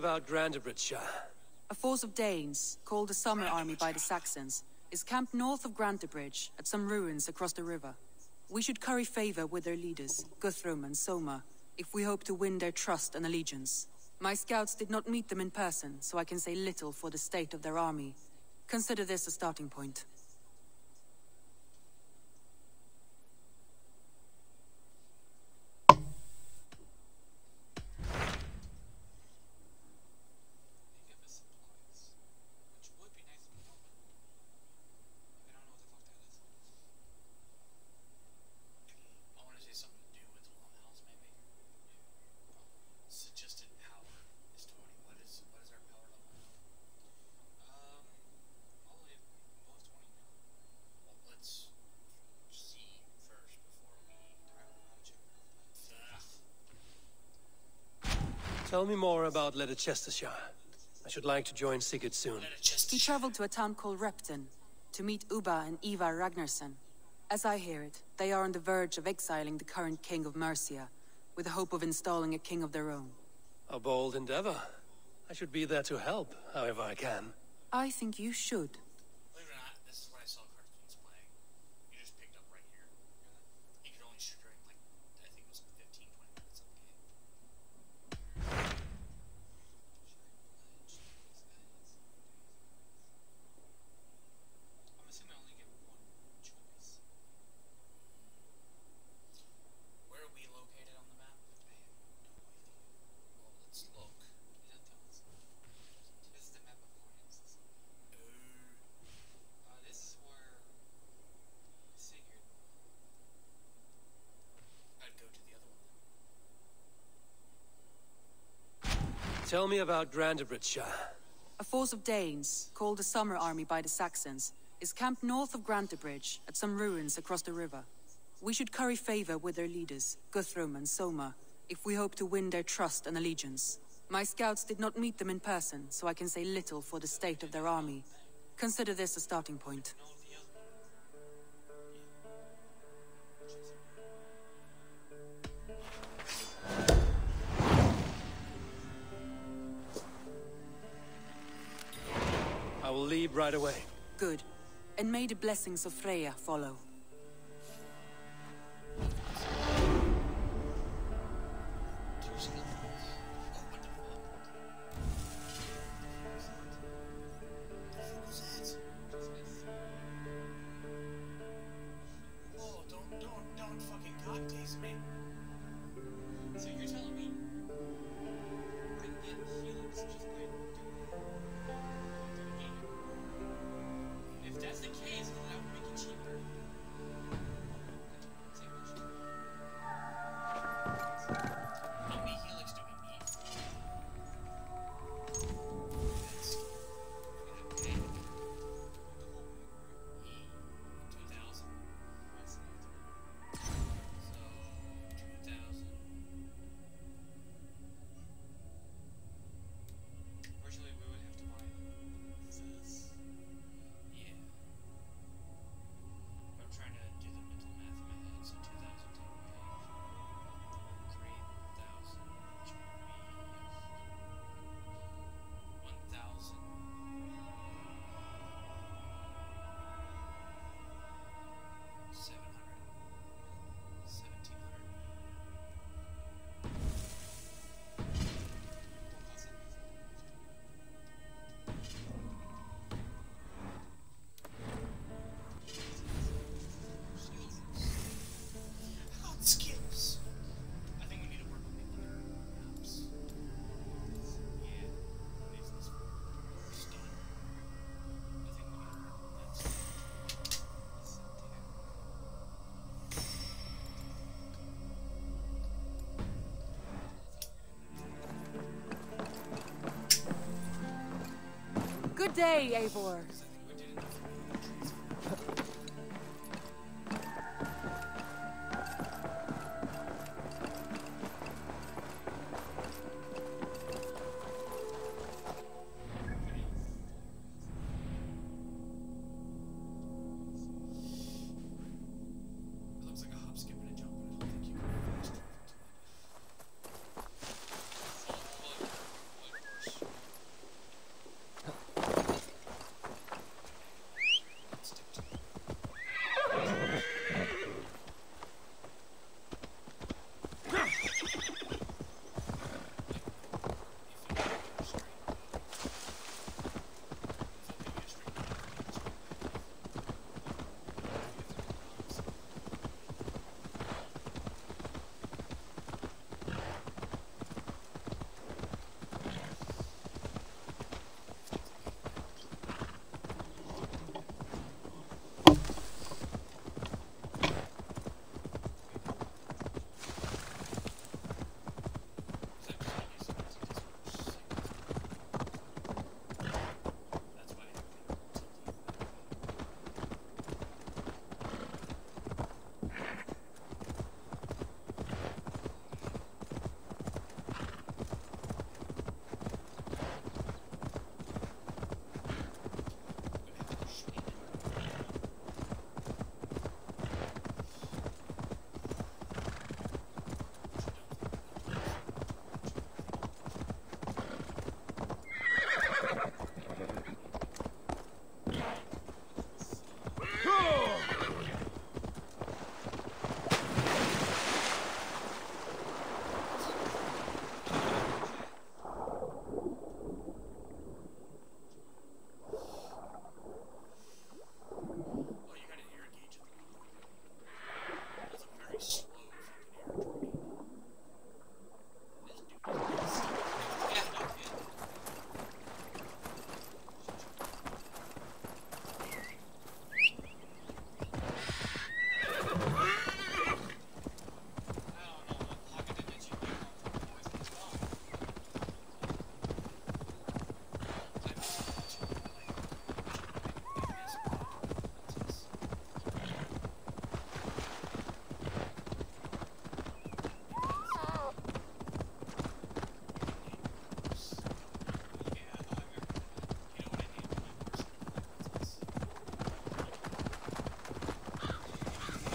about Grantebridgeshire. A force of Danes, called the Summer Army by the Saxons, is camped north of Grantebridge at some ruins across the river. We should curry favor with their leaders, Guthrum and Soma, if we hope to win their trust and allegiance. My scouts did not meet them in person, so I can say little for the state of their army. Consider this a starting point. I want to say something to do with the Longhouse, maybe. Suggested power is 20. What is what is our power level now? Um, probably most 20 now. Well, let's see first before we Tell me more about Leicestershire. I should like to join Sigurd soon. He traveled to a town called Repton to meet Ubba and Ivar Ragnarsson. As I hear it, they are on the verge of exiling the current king of Mercia, with the hope of installing a king of their own. A bold endeavor. I should be there to help, however I can. I think you should. Believe it or not, this is what I saw cartoons playing. You just picked up right here. You could only shoot during like I think it was 15, 20 minutes of the game. I'm assuming I only get one choice. Where are we located on the map? Well, let's look. This is the map of Alliances. Uh, this is where Sigurd. I'd go to the other one. Tell me about Grantebridgeshire. A force of Danes, called the Summer Army by the Saxons, is camped north of Grantebridge at some ruins across the river. We should curry favor with their leaders, Guthrum and Soma, if we hope to win their trust and allegiance. My scouts did not meet them in person, so I can say little for the state of their army. Consider this a starting point. Right away. Good. And may the blessings of Freya follow. Day, Eivor.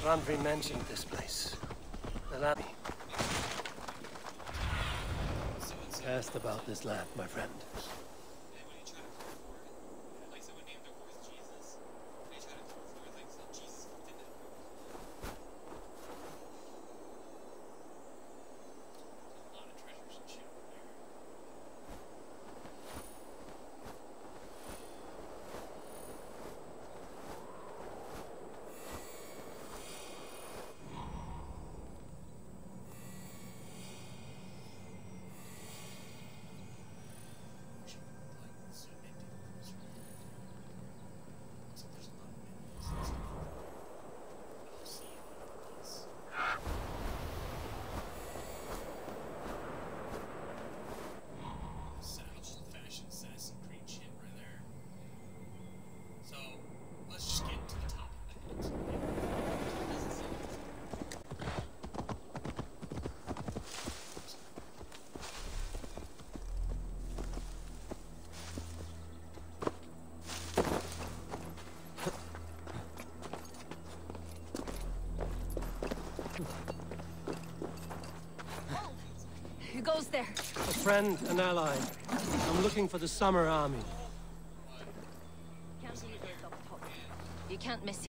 Randvi mentioned this place. Allow me. Asked about this land, my friend. Goes there? A friend, an ally. I'm looking for the Summer Army. Can't leave it up top. You can't miss it.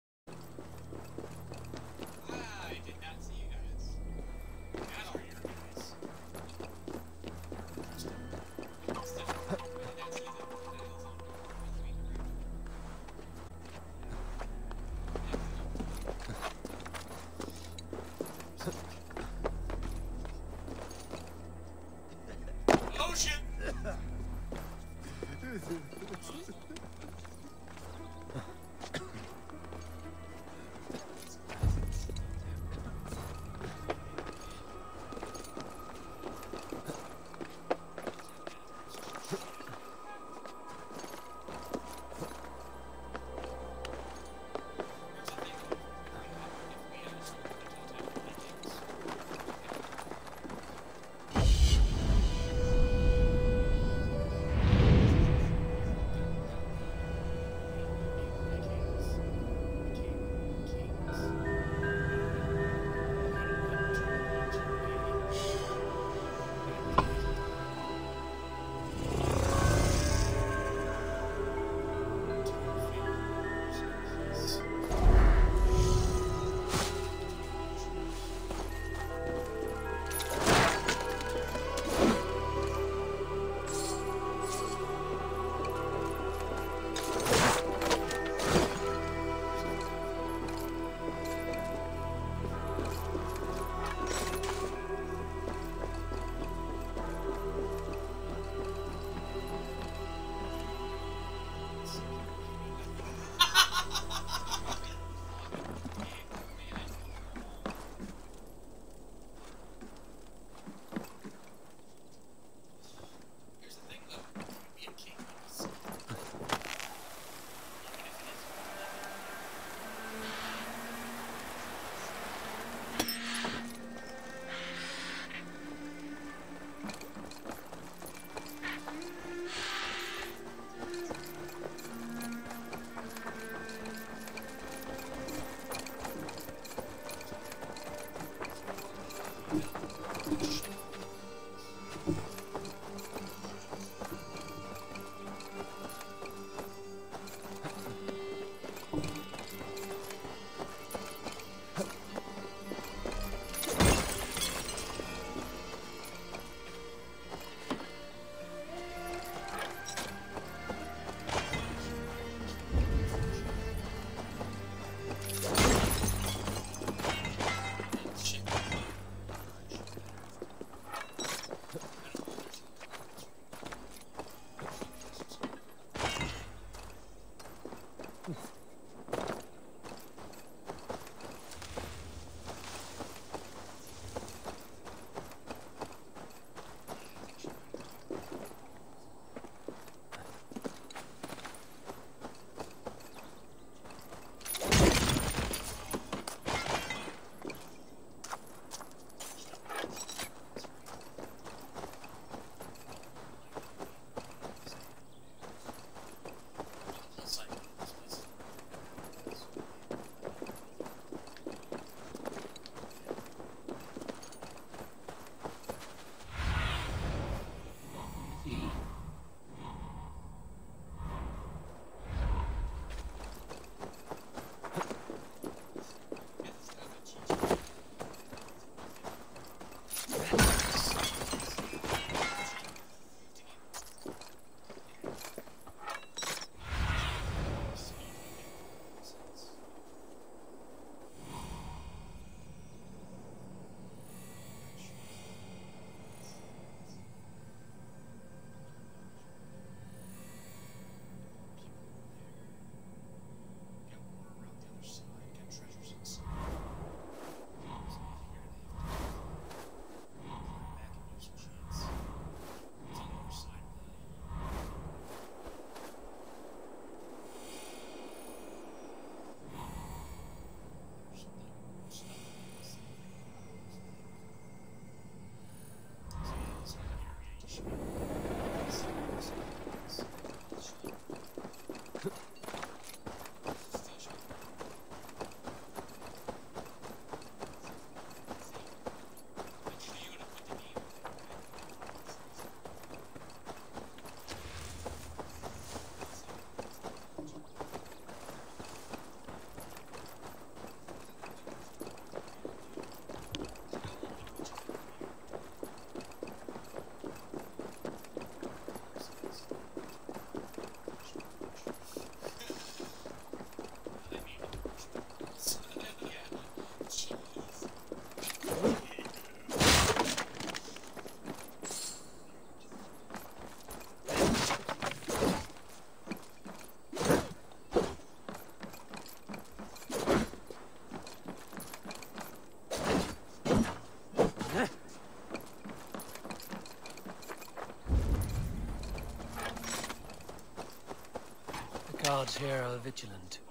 Guards here are vigilant.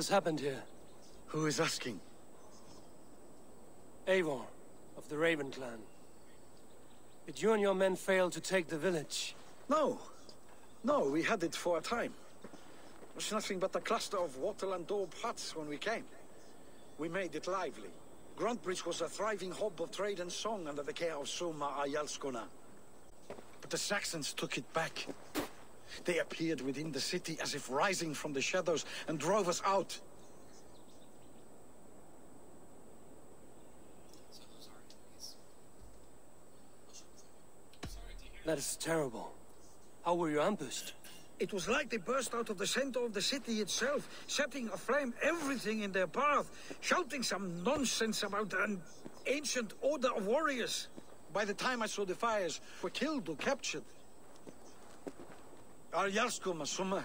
Has happened here? Who is asking? Eivor, of the Raven clan. Did you and your men fail to take the village? No. No, we had it for a time. It was nothing but a cluster of wattle and daub huts when we came. We made it lively. Grantebridge was a thriving hub of trade and song under the care of Soma Jarlskona. But the Saxons took it back. They appeared within the city as if rising from the shadows and drove us out. That is terrible. How were you ambushed? It was like they burst out of the center of the city itself, setting aflame everything in their path, shouting some nonsense about an ancient order of warriors. By the time I saw the fires, were killed or captured. Our jarlskona Soma,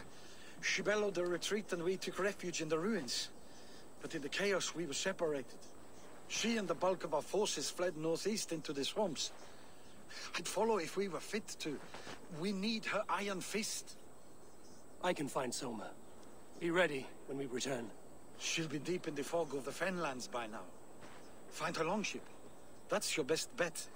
she bellowed a retreat and we took refuge in the ruins. But in the chaos, we were separated. She and the bulk of our forces fled northeast into the swamps. I'd follow if we were fit to. We need her iron fist. I can find Soma. Be ready when we return. She'll be deep in the fog of the Fenlands by now. Find her longship. That's your best bet.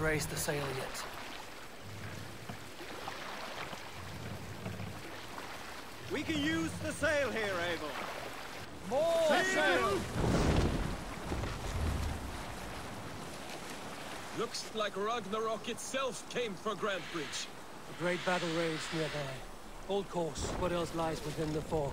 Can't raise the sail yet. We can use the sail here, Abel. More sail! Looks like Ragnarok itself came for Grantebridge. A great battle raged nearby. Hold course. What else lies within the fog?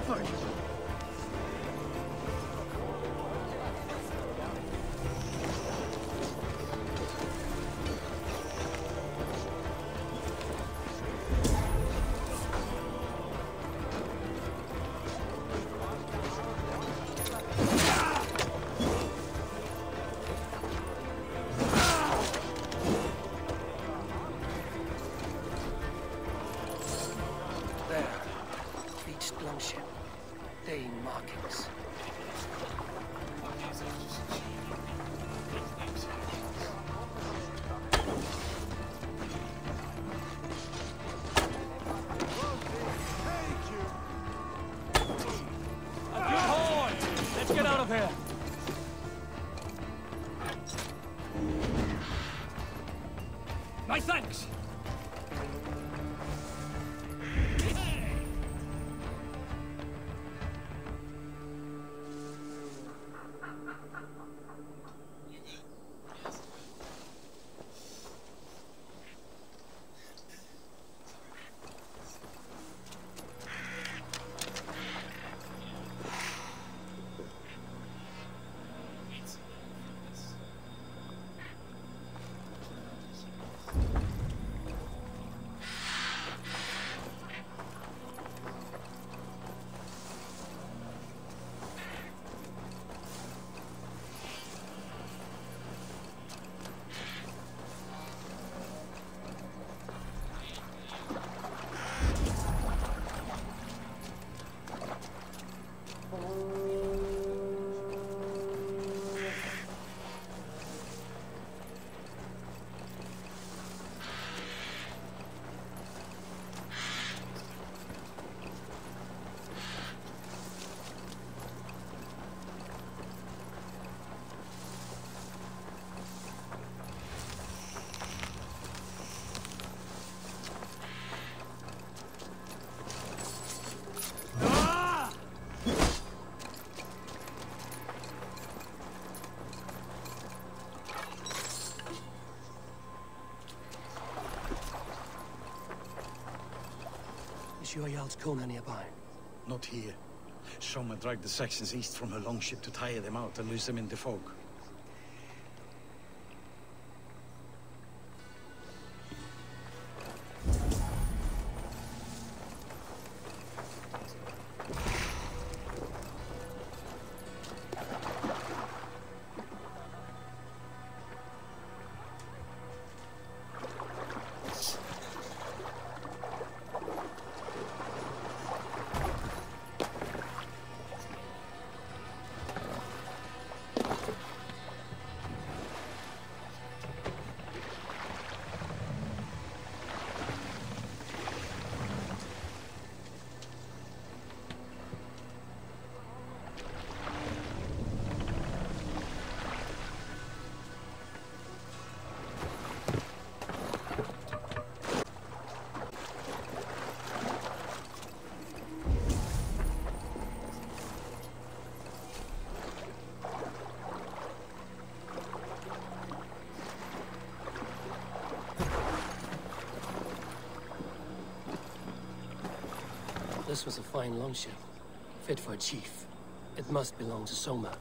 Time sure Jarlskona nearby? Not here. Soma dragged the Saxons east from her longship to tire them out and lose them in the fog. This was a fine longship, fit for a chief. It must belong to Soma.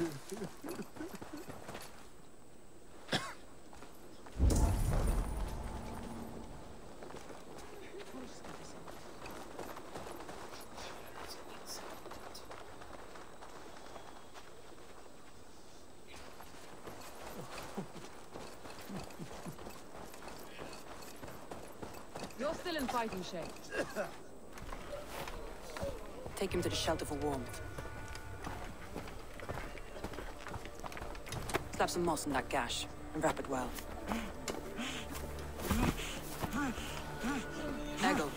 You're still in fighting shape. Take him to the shelter for warmth. Some moss in that gash and wrap it well. Eggle.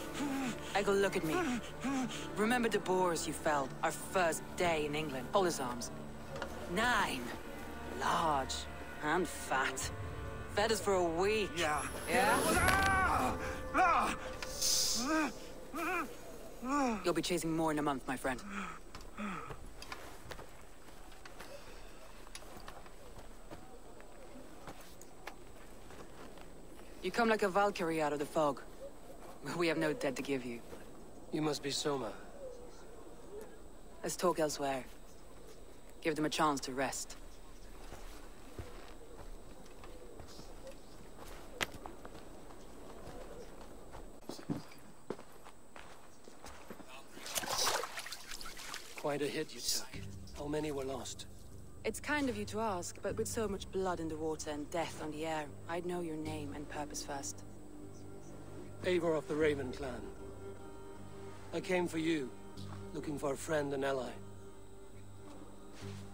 Eggle, look at me. Remember the boars you felled our first day in England? Hold his arms. Nine. Large and fat. Fed us for a week. Yeah. Yeah? Ah! Ah! Ah! You'll be chasing more in a month, my friend. Come like a Valkyrie out of the fog. We have no dead to give you. You must be Soma. Let's talk elsewhere. Give them a chance to rest. Quite a hit you took. How many were lost? It's kind of you to ask, but with so much blood in the water and death on the air, I'd know your name and purpose first. Eivor of the Raven clan. I came for you, looking for a friend and ally.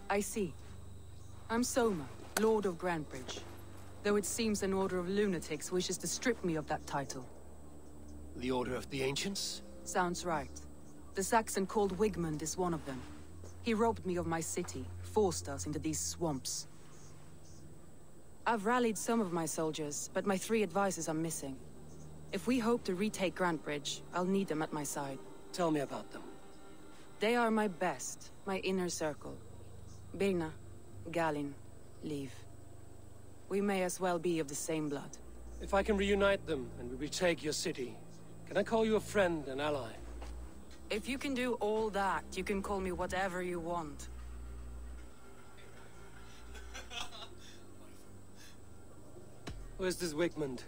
I see. I'm Soma, Lord of Grantebridge. Though it seems an order of lunatics wishes to strip me of that title. The Order of the Ancients? Sounds right. The Saxon called Wigmund is one of them. He robbed me of my city, forced us into these swamps. I've rallied some of my soldiers, but my three advisors are missing. If we hope to retake Grantebridge, I'll need them at my side. Tell me about them. They are my best, my inner circle. Birna, Galinn, Liv. We may as well be of the same blood. If I can reunite them and we retake your city, can I call you a friend and ally? If you can do all that, you can call me whatever you want. Where's this Wigmund?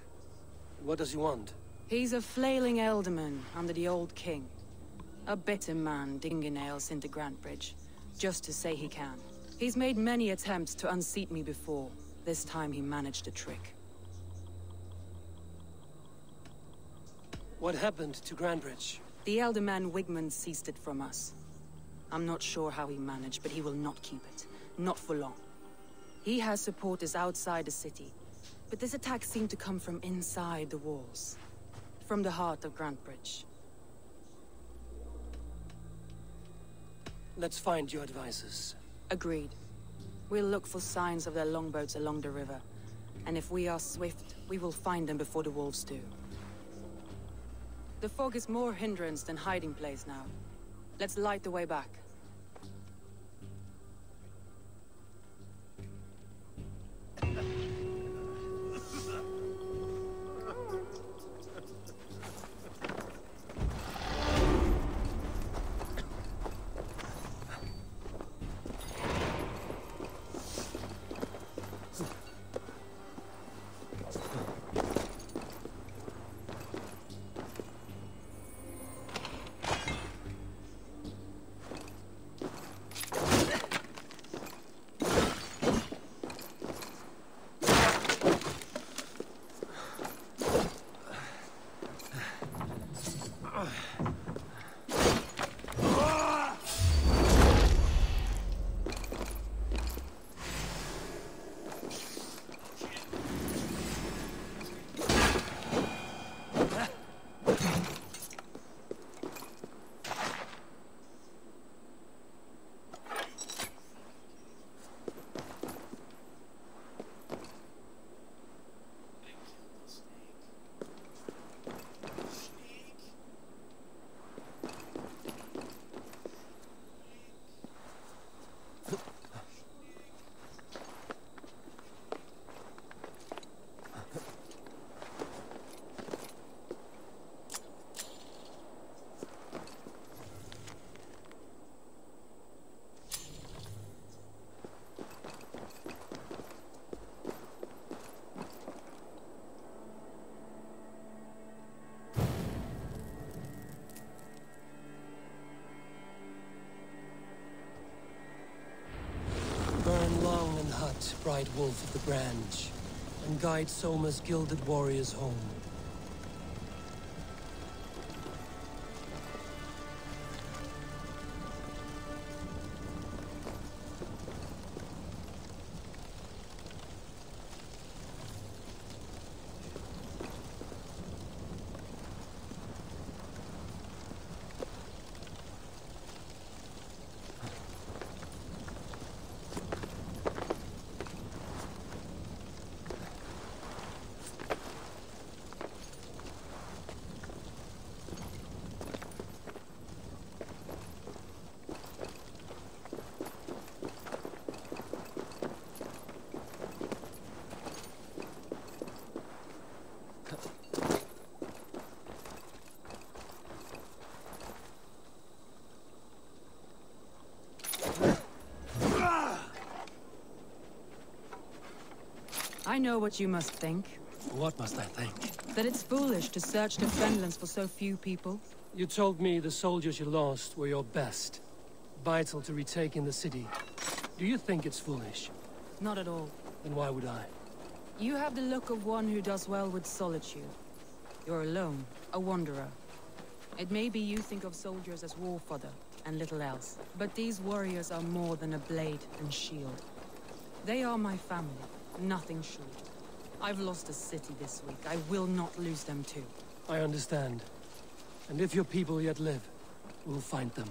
What does he want? He's a flailing ealdorman under the old king. A bitter man digging nails into Grantebridge, just to say he can. He's made many attempts to unseat me before. This time he managed a trick. What happened to Grantebridge? The ealdorman Wigmund seized it from us. I'm not sure how he managed, but he will not keep it. Not for long. He has supporters outside the city, but this attack seemed to come from inside the walls. From the heart of Grantebridge. Let's find your advisors. Agreed. We'll look for signs of their longboats along the river. And if we are swift, we will find them before the wolves do. The fog is more hindrance than hiding place now. Let's light the way back. Bright wolf of the branch, and guide Soma's gilded warriors home. Know what you must think. What must I think? That it's foolish to search the Fenlands for so few people. You told me the soldiers you lost were your best. Vital to retaking the city. Do you think it's foolish? Not at all. Then why would I? You have the look of one who does well with solitude. You're alone, a wanderer. It may be you think of soldiers as war fodder, and little else. But these warriors are more than a blade and shield. They are my family, nothing short. I've lost a city this week. I will not lose them too. I understand. And if your people yet live, we'll find them.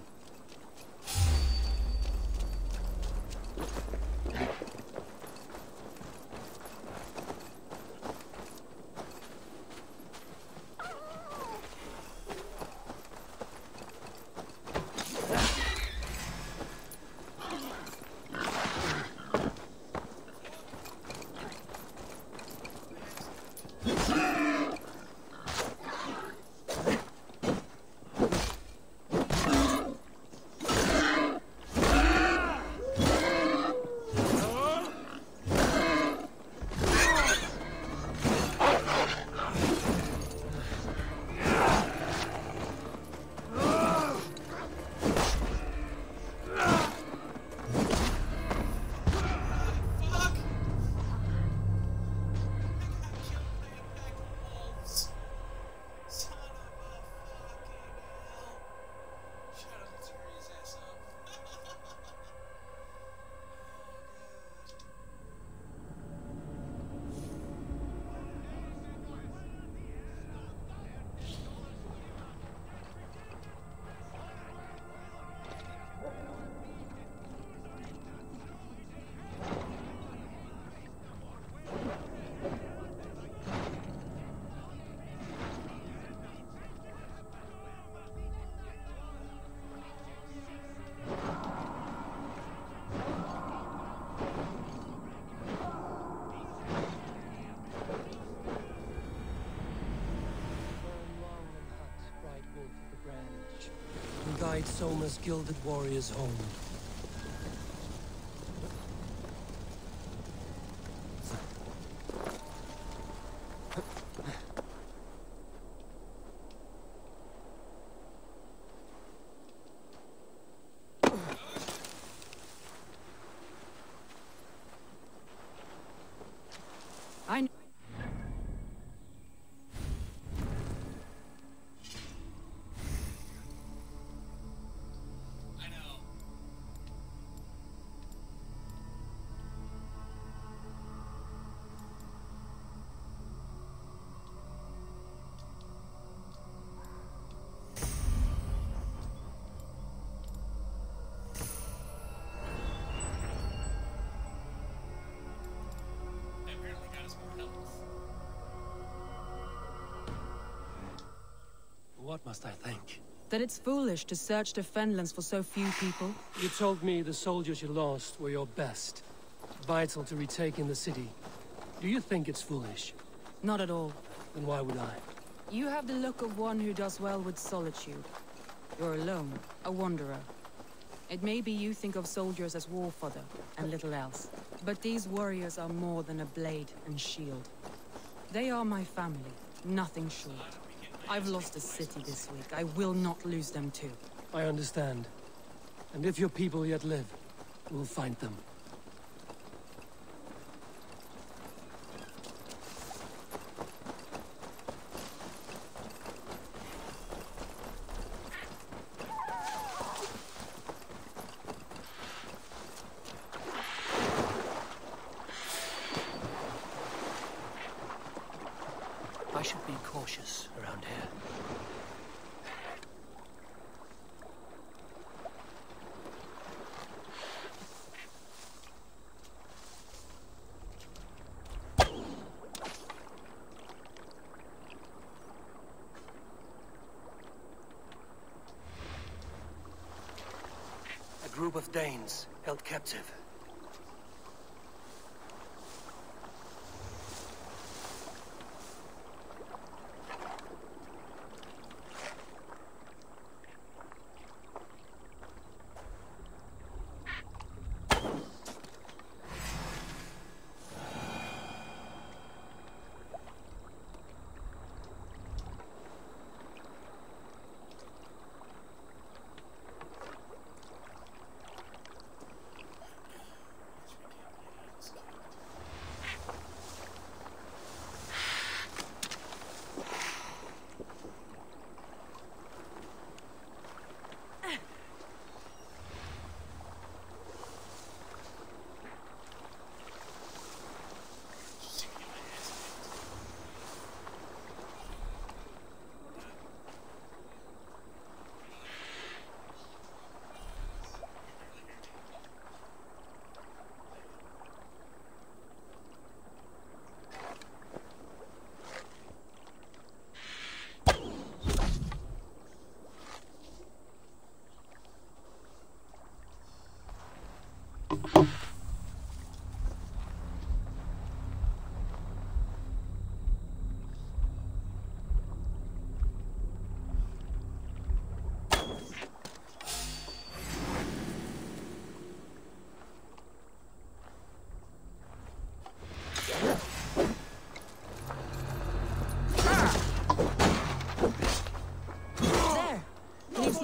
Guide Soma's gilded warriors home. Must I think? That it's foolish to search the Fenlands for so few people. You told me the soldiers you lost were your best. Vital to retaking the city. Do you think it's foolish? Not at all. Then why would I? You have the look of one who does well with solitude. You're alone, a wanderer. It may be you think of soldiers as war fodder, and little else. But these warriors are more than a blade and shield. They are my family, nothing short. I've lost a city this week. I will not lose them too. I understand. And if your people yet live, we'll find them.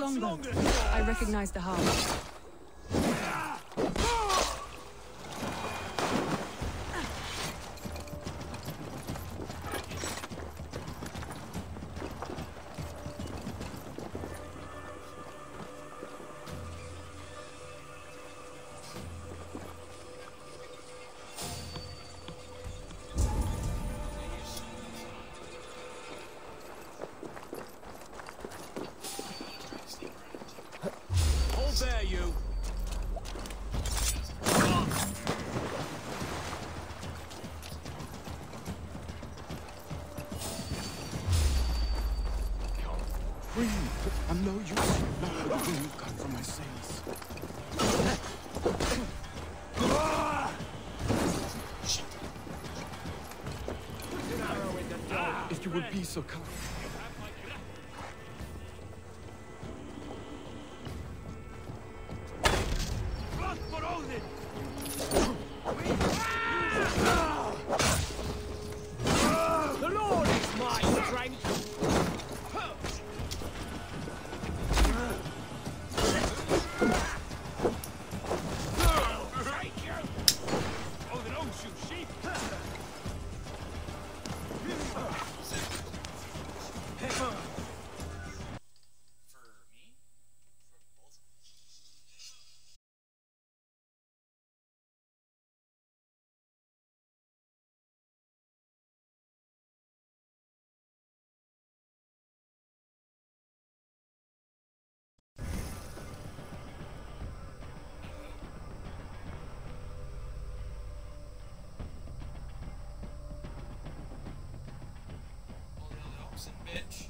I recognize the harm. so kind. bitch.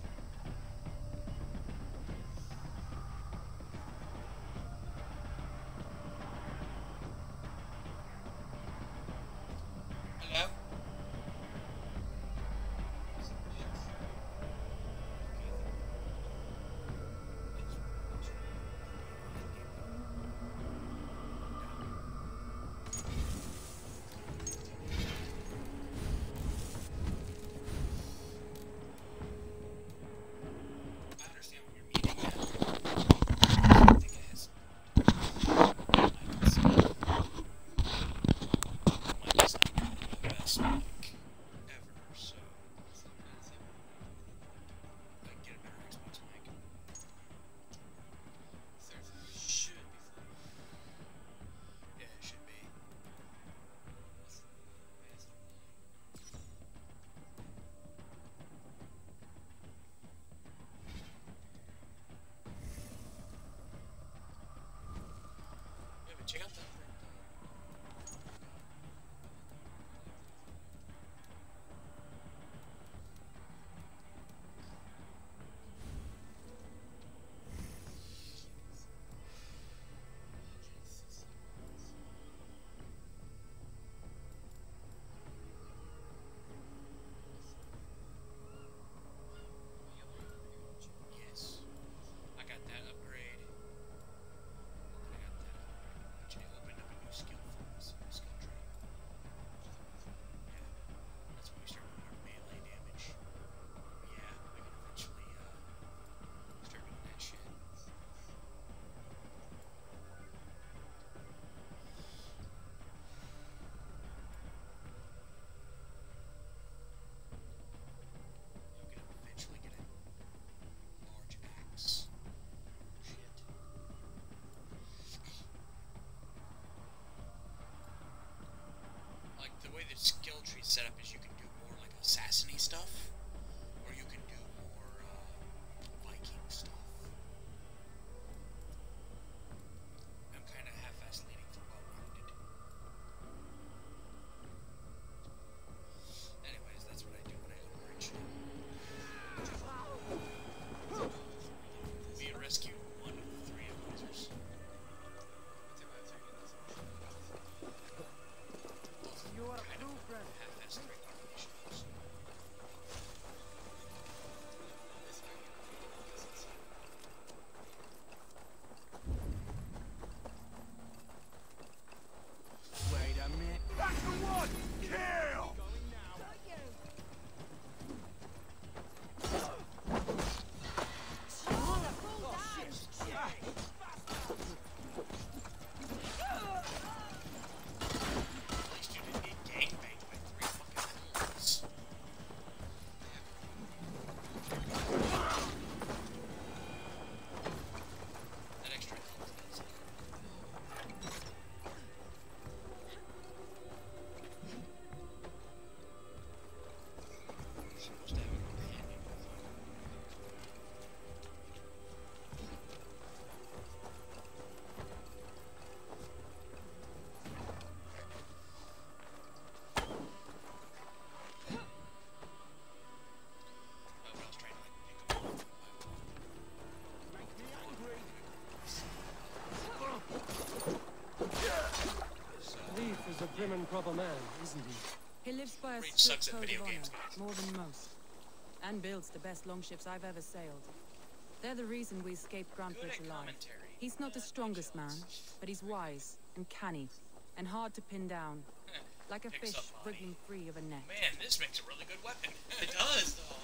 chegaste. the way the skill tree set up is you can do more like assassiny stuff. Prim and proper man, isn't he? He lives by a Reach strict sucks at code of video honor, games, guys. more than most. And builds the best longships I've ever sailed. They're the reason we escaped Grantebridge alive. He's not the strongest man, but he's wise and canny, and hard to pin down. Like a fish up body. wriggling free of a net. Man, this makes a really good weapon. it does, though.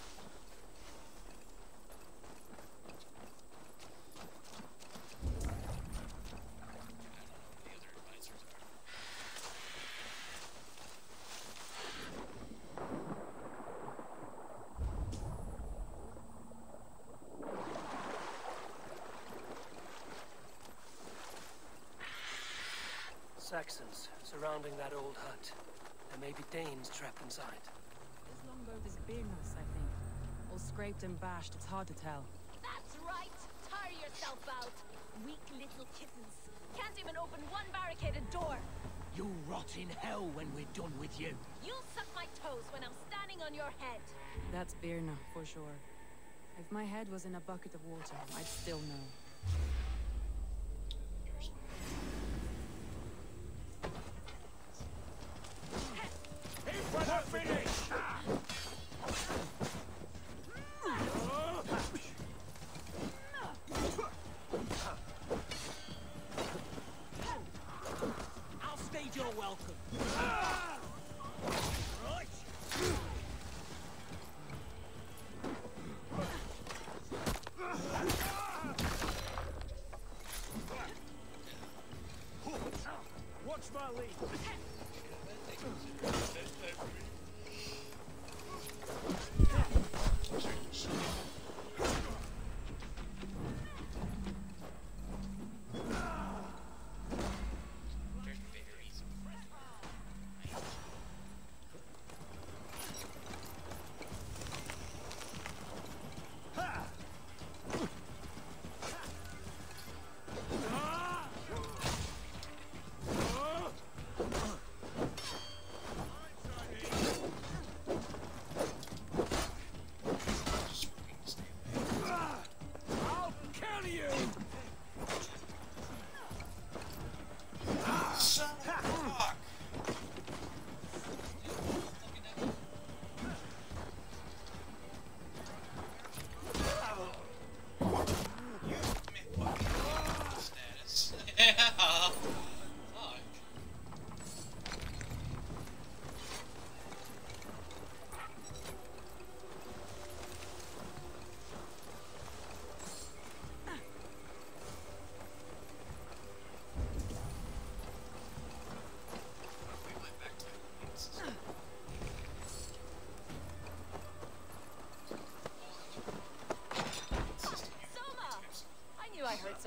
Saxons surrounding that old hut. There may be Danes trapped inside. This longboat is Birna's, I think. All scraped and bashed, it's hard to tell. That's right. Tire yourself out. Weak little kittens. Can't even open one barricaded door. You'll rot in hell when we're done with you. You'll suck my toes when I'm standing on your head. That's Birna, for sure. If my head was in a bucket of water, I'd still know.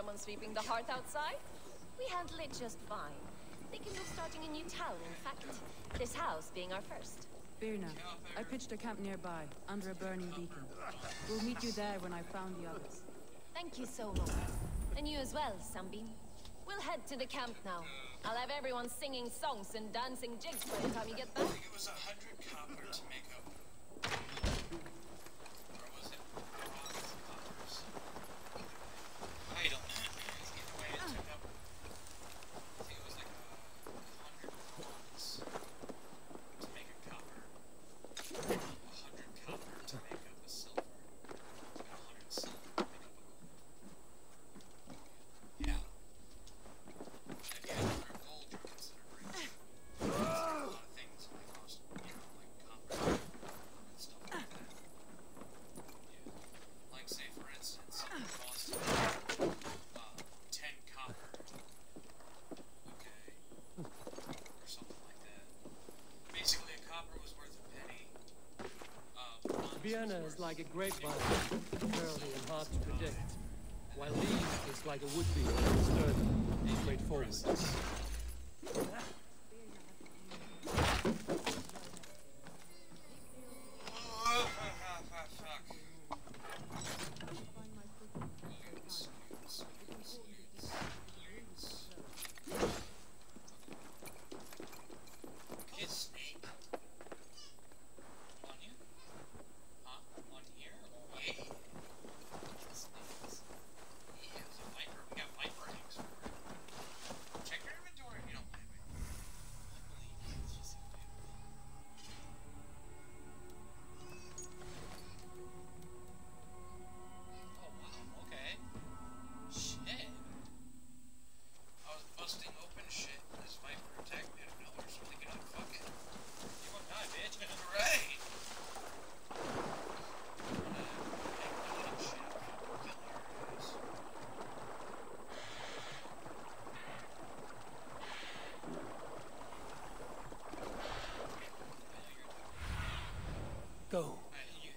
Someone sweeping the hearth outside. We handle it just fine. Thinking of starting a new town, in fact. This house being our first. Birna, I pitched a camp nearby, under a burning beacon. We'll meet you there when I've found the others. Thank you, so much. And you as well, Sunbeam. We'll head to the camp now. I'll have everyone singing songs and dancing jigs by the time you get back. It was a hundred copper to make up. Or was it? Coppers. I don't know. Either way, it took up. I think it was like a hundred coins to make a copper. A hundred copper to make up a silver. And a hundred silver to make up a gold. Yeah. If you had a hundred gold, you're considered rich. There's a lot of things that cost, you know, like copper and stuff like that. Yeah. Like, say, for instance, it cost uh, 10 copper. Okay. Or something like that. Basically, a copper was worth a penny. Uh, bronze is like a grapevine, curly and hard to predict, while Lee is like a would-be, sturdy and straightforward.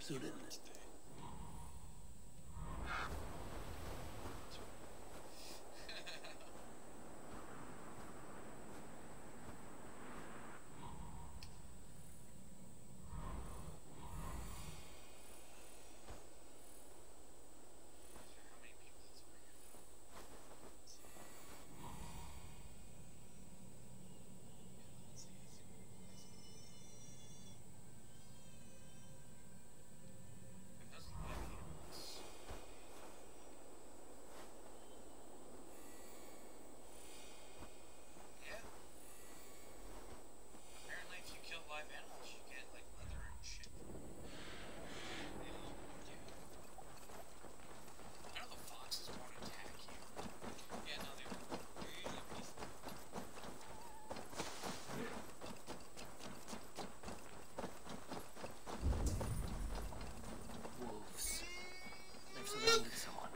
Zulin. Yeah. Apparently, if you kill live animals, you get like leather and shit. I know the foxes won't attack you. Yeah, no, they won't. They're usually peaceful. Wolves. They've surrounded someone.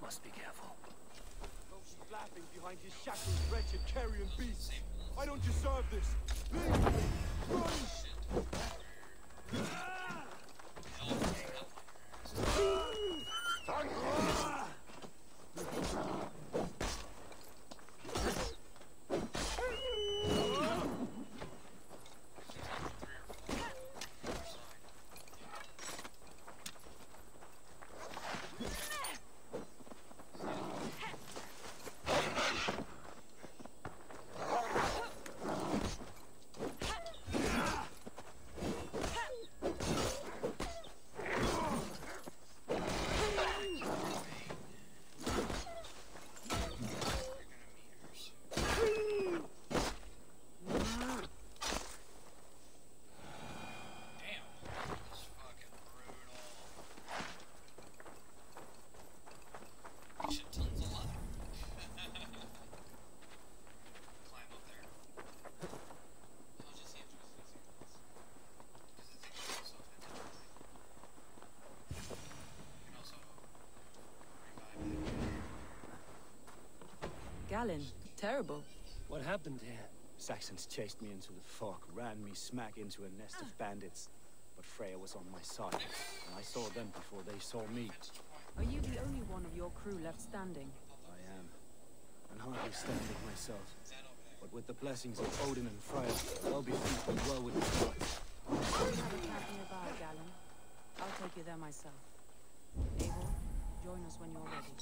Must be careful. Those laughing behind his shackles, wretched carrion I don't you deserve this. Leave me. Run. Damn, that's fucking brutal. Shit tons of leather. Climb up there. I'll just see if there's anything else. Because I think there's also a fantastic You can also revive it. Galinn, terrible. What happened here? Saxons chased me into the fog, ran me smack into a nest of bandits. But Freya was on my side, and I saw them before they saw me. Are you the only one of your crew left standing? I am. And hardly standing myself. But with the blessings of Odin and Freya, I'll be feasting well with the gods. We have a camp nearby, Galinn. I'll take you there myself. Abel, join us when you're ready.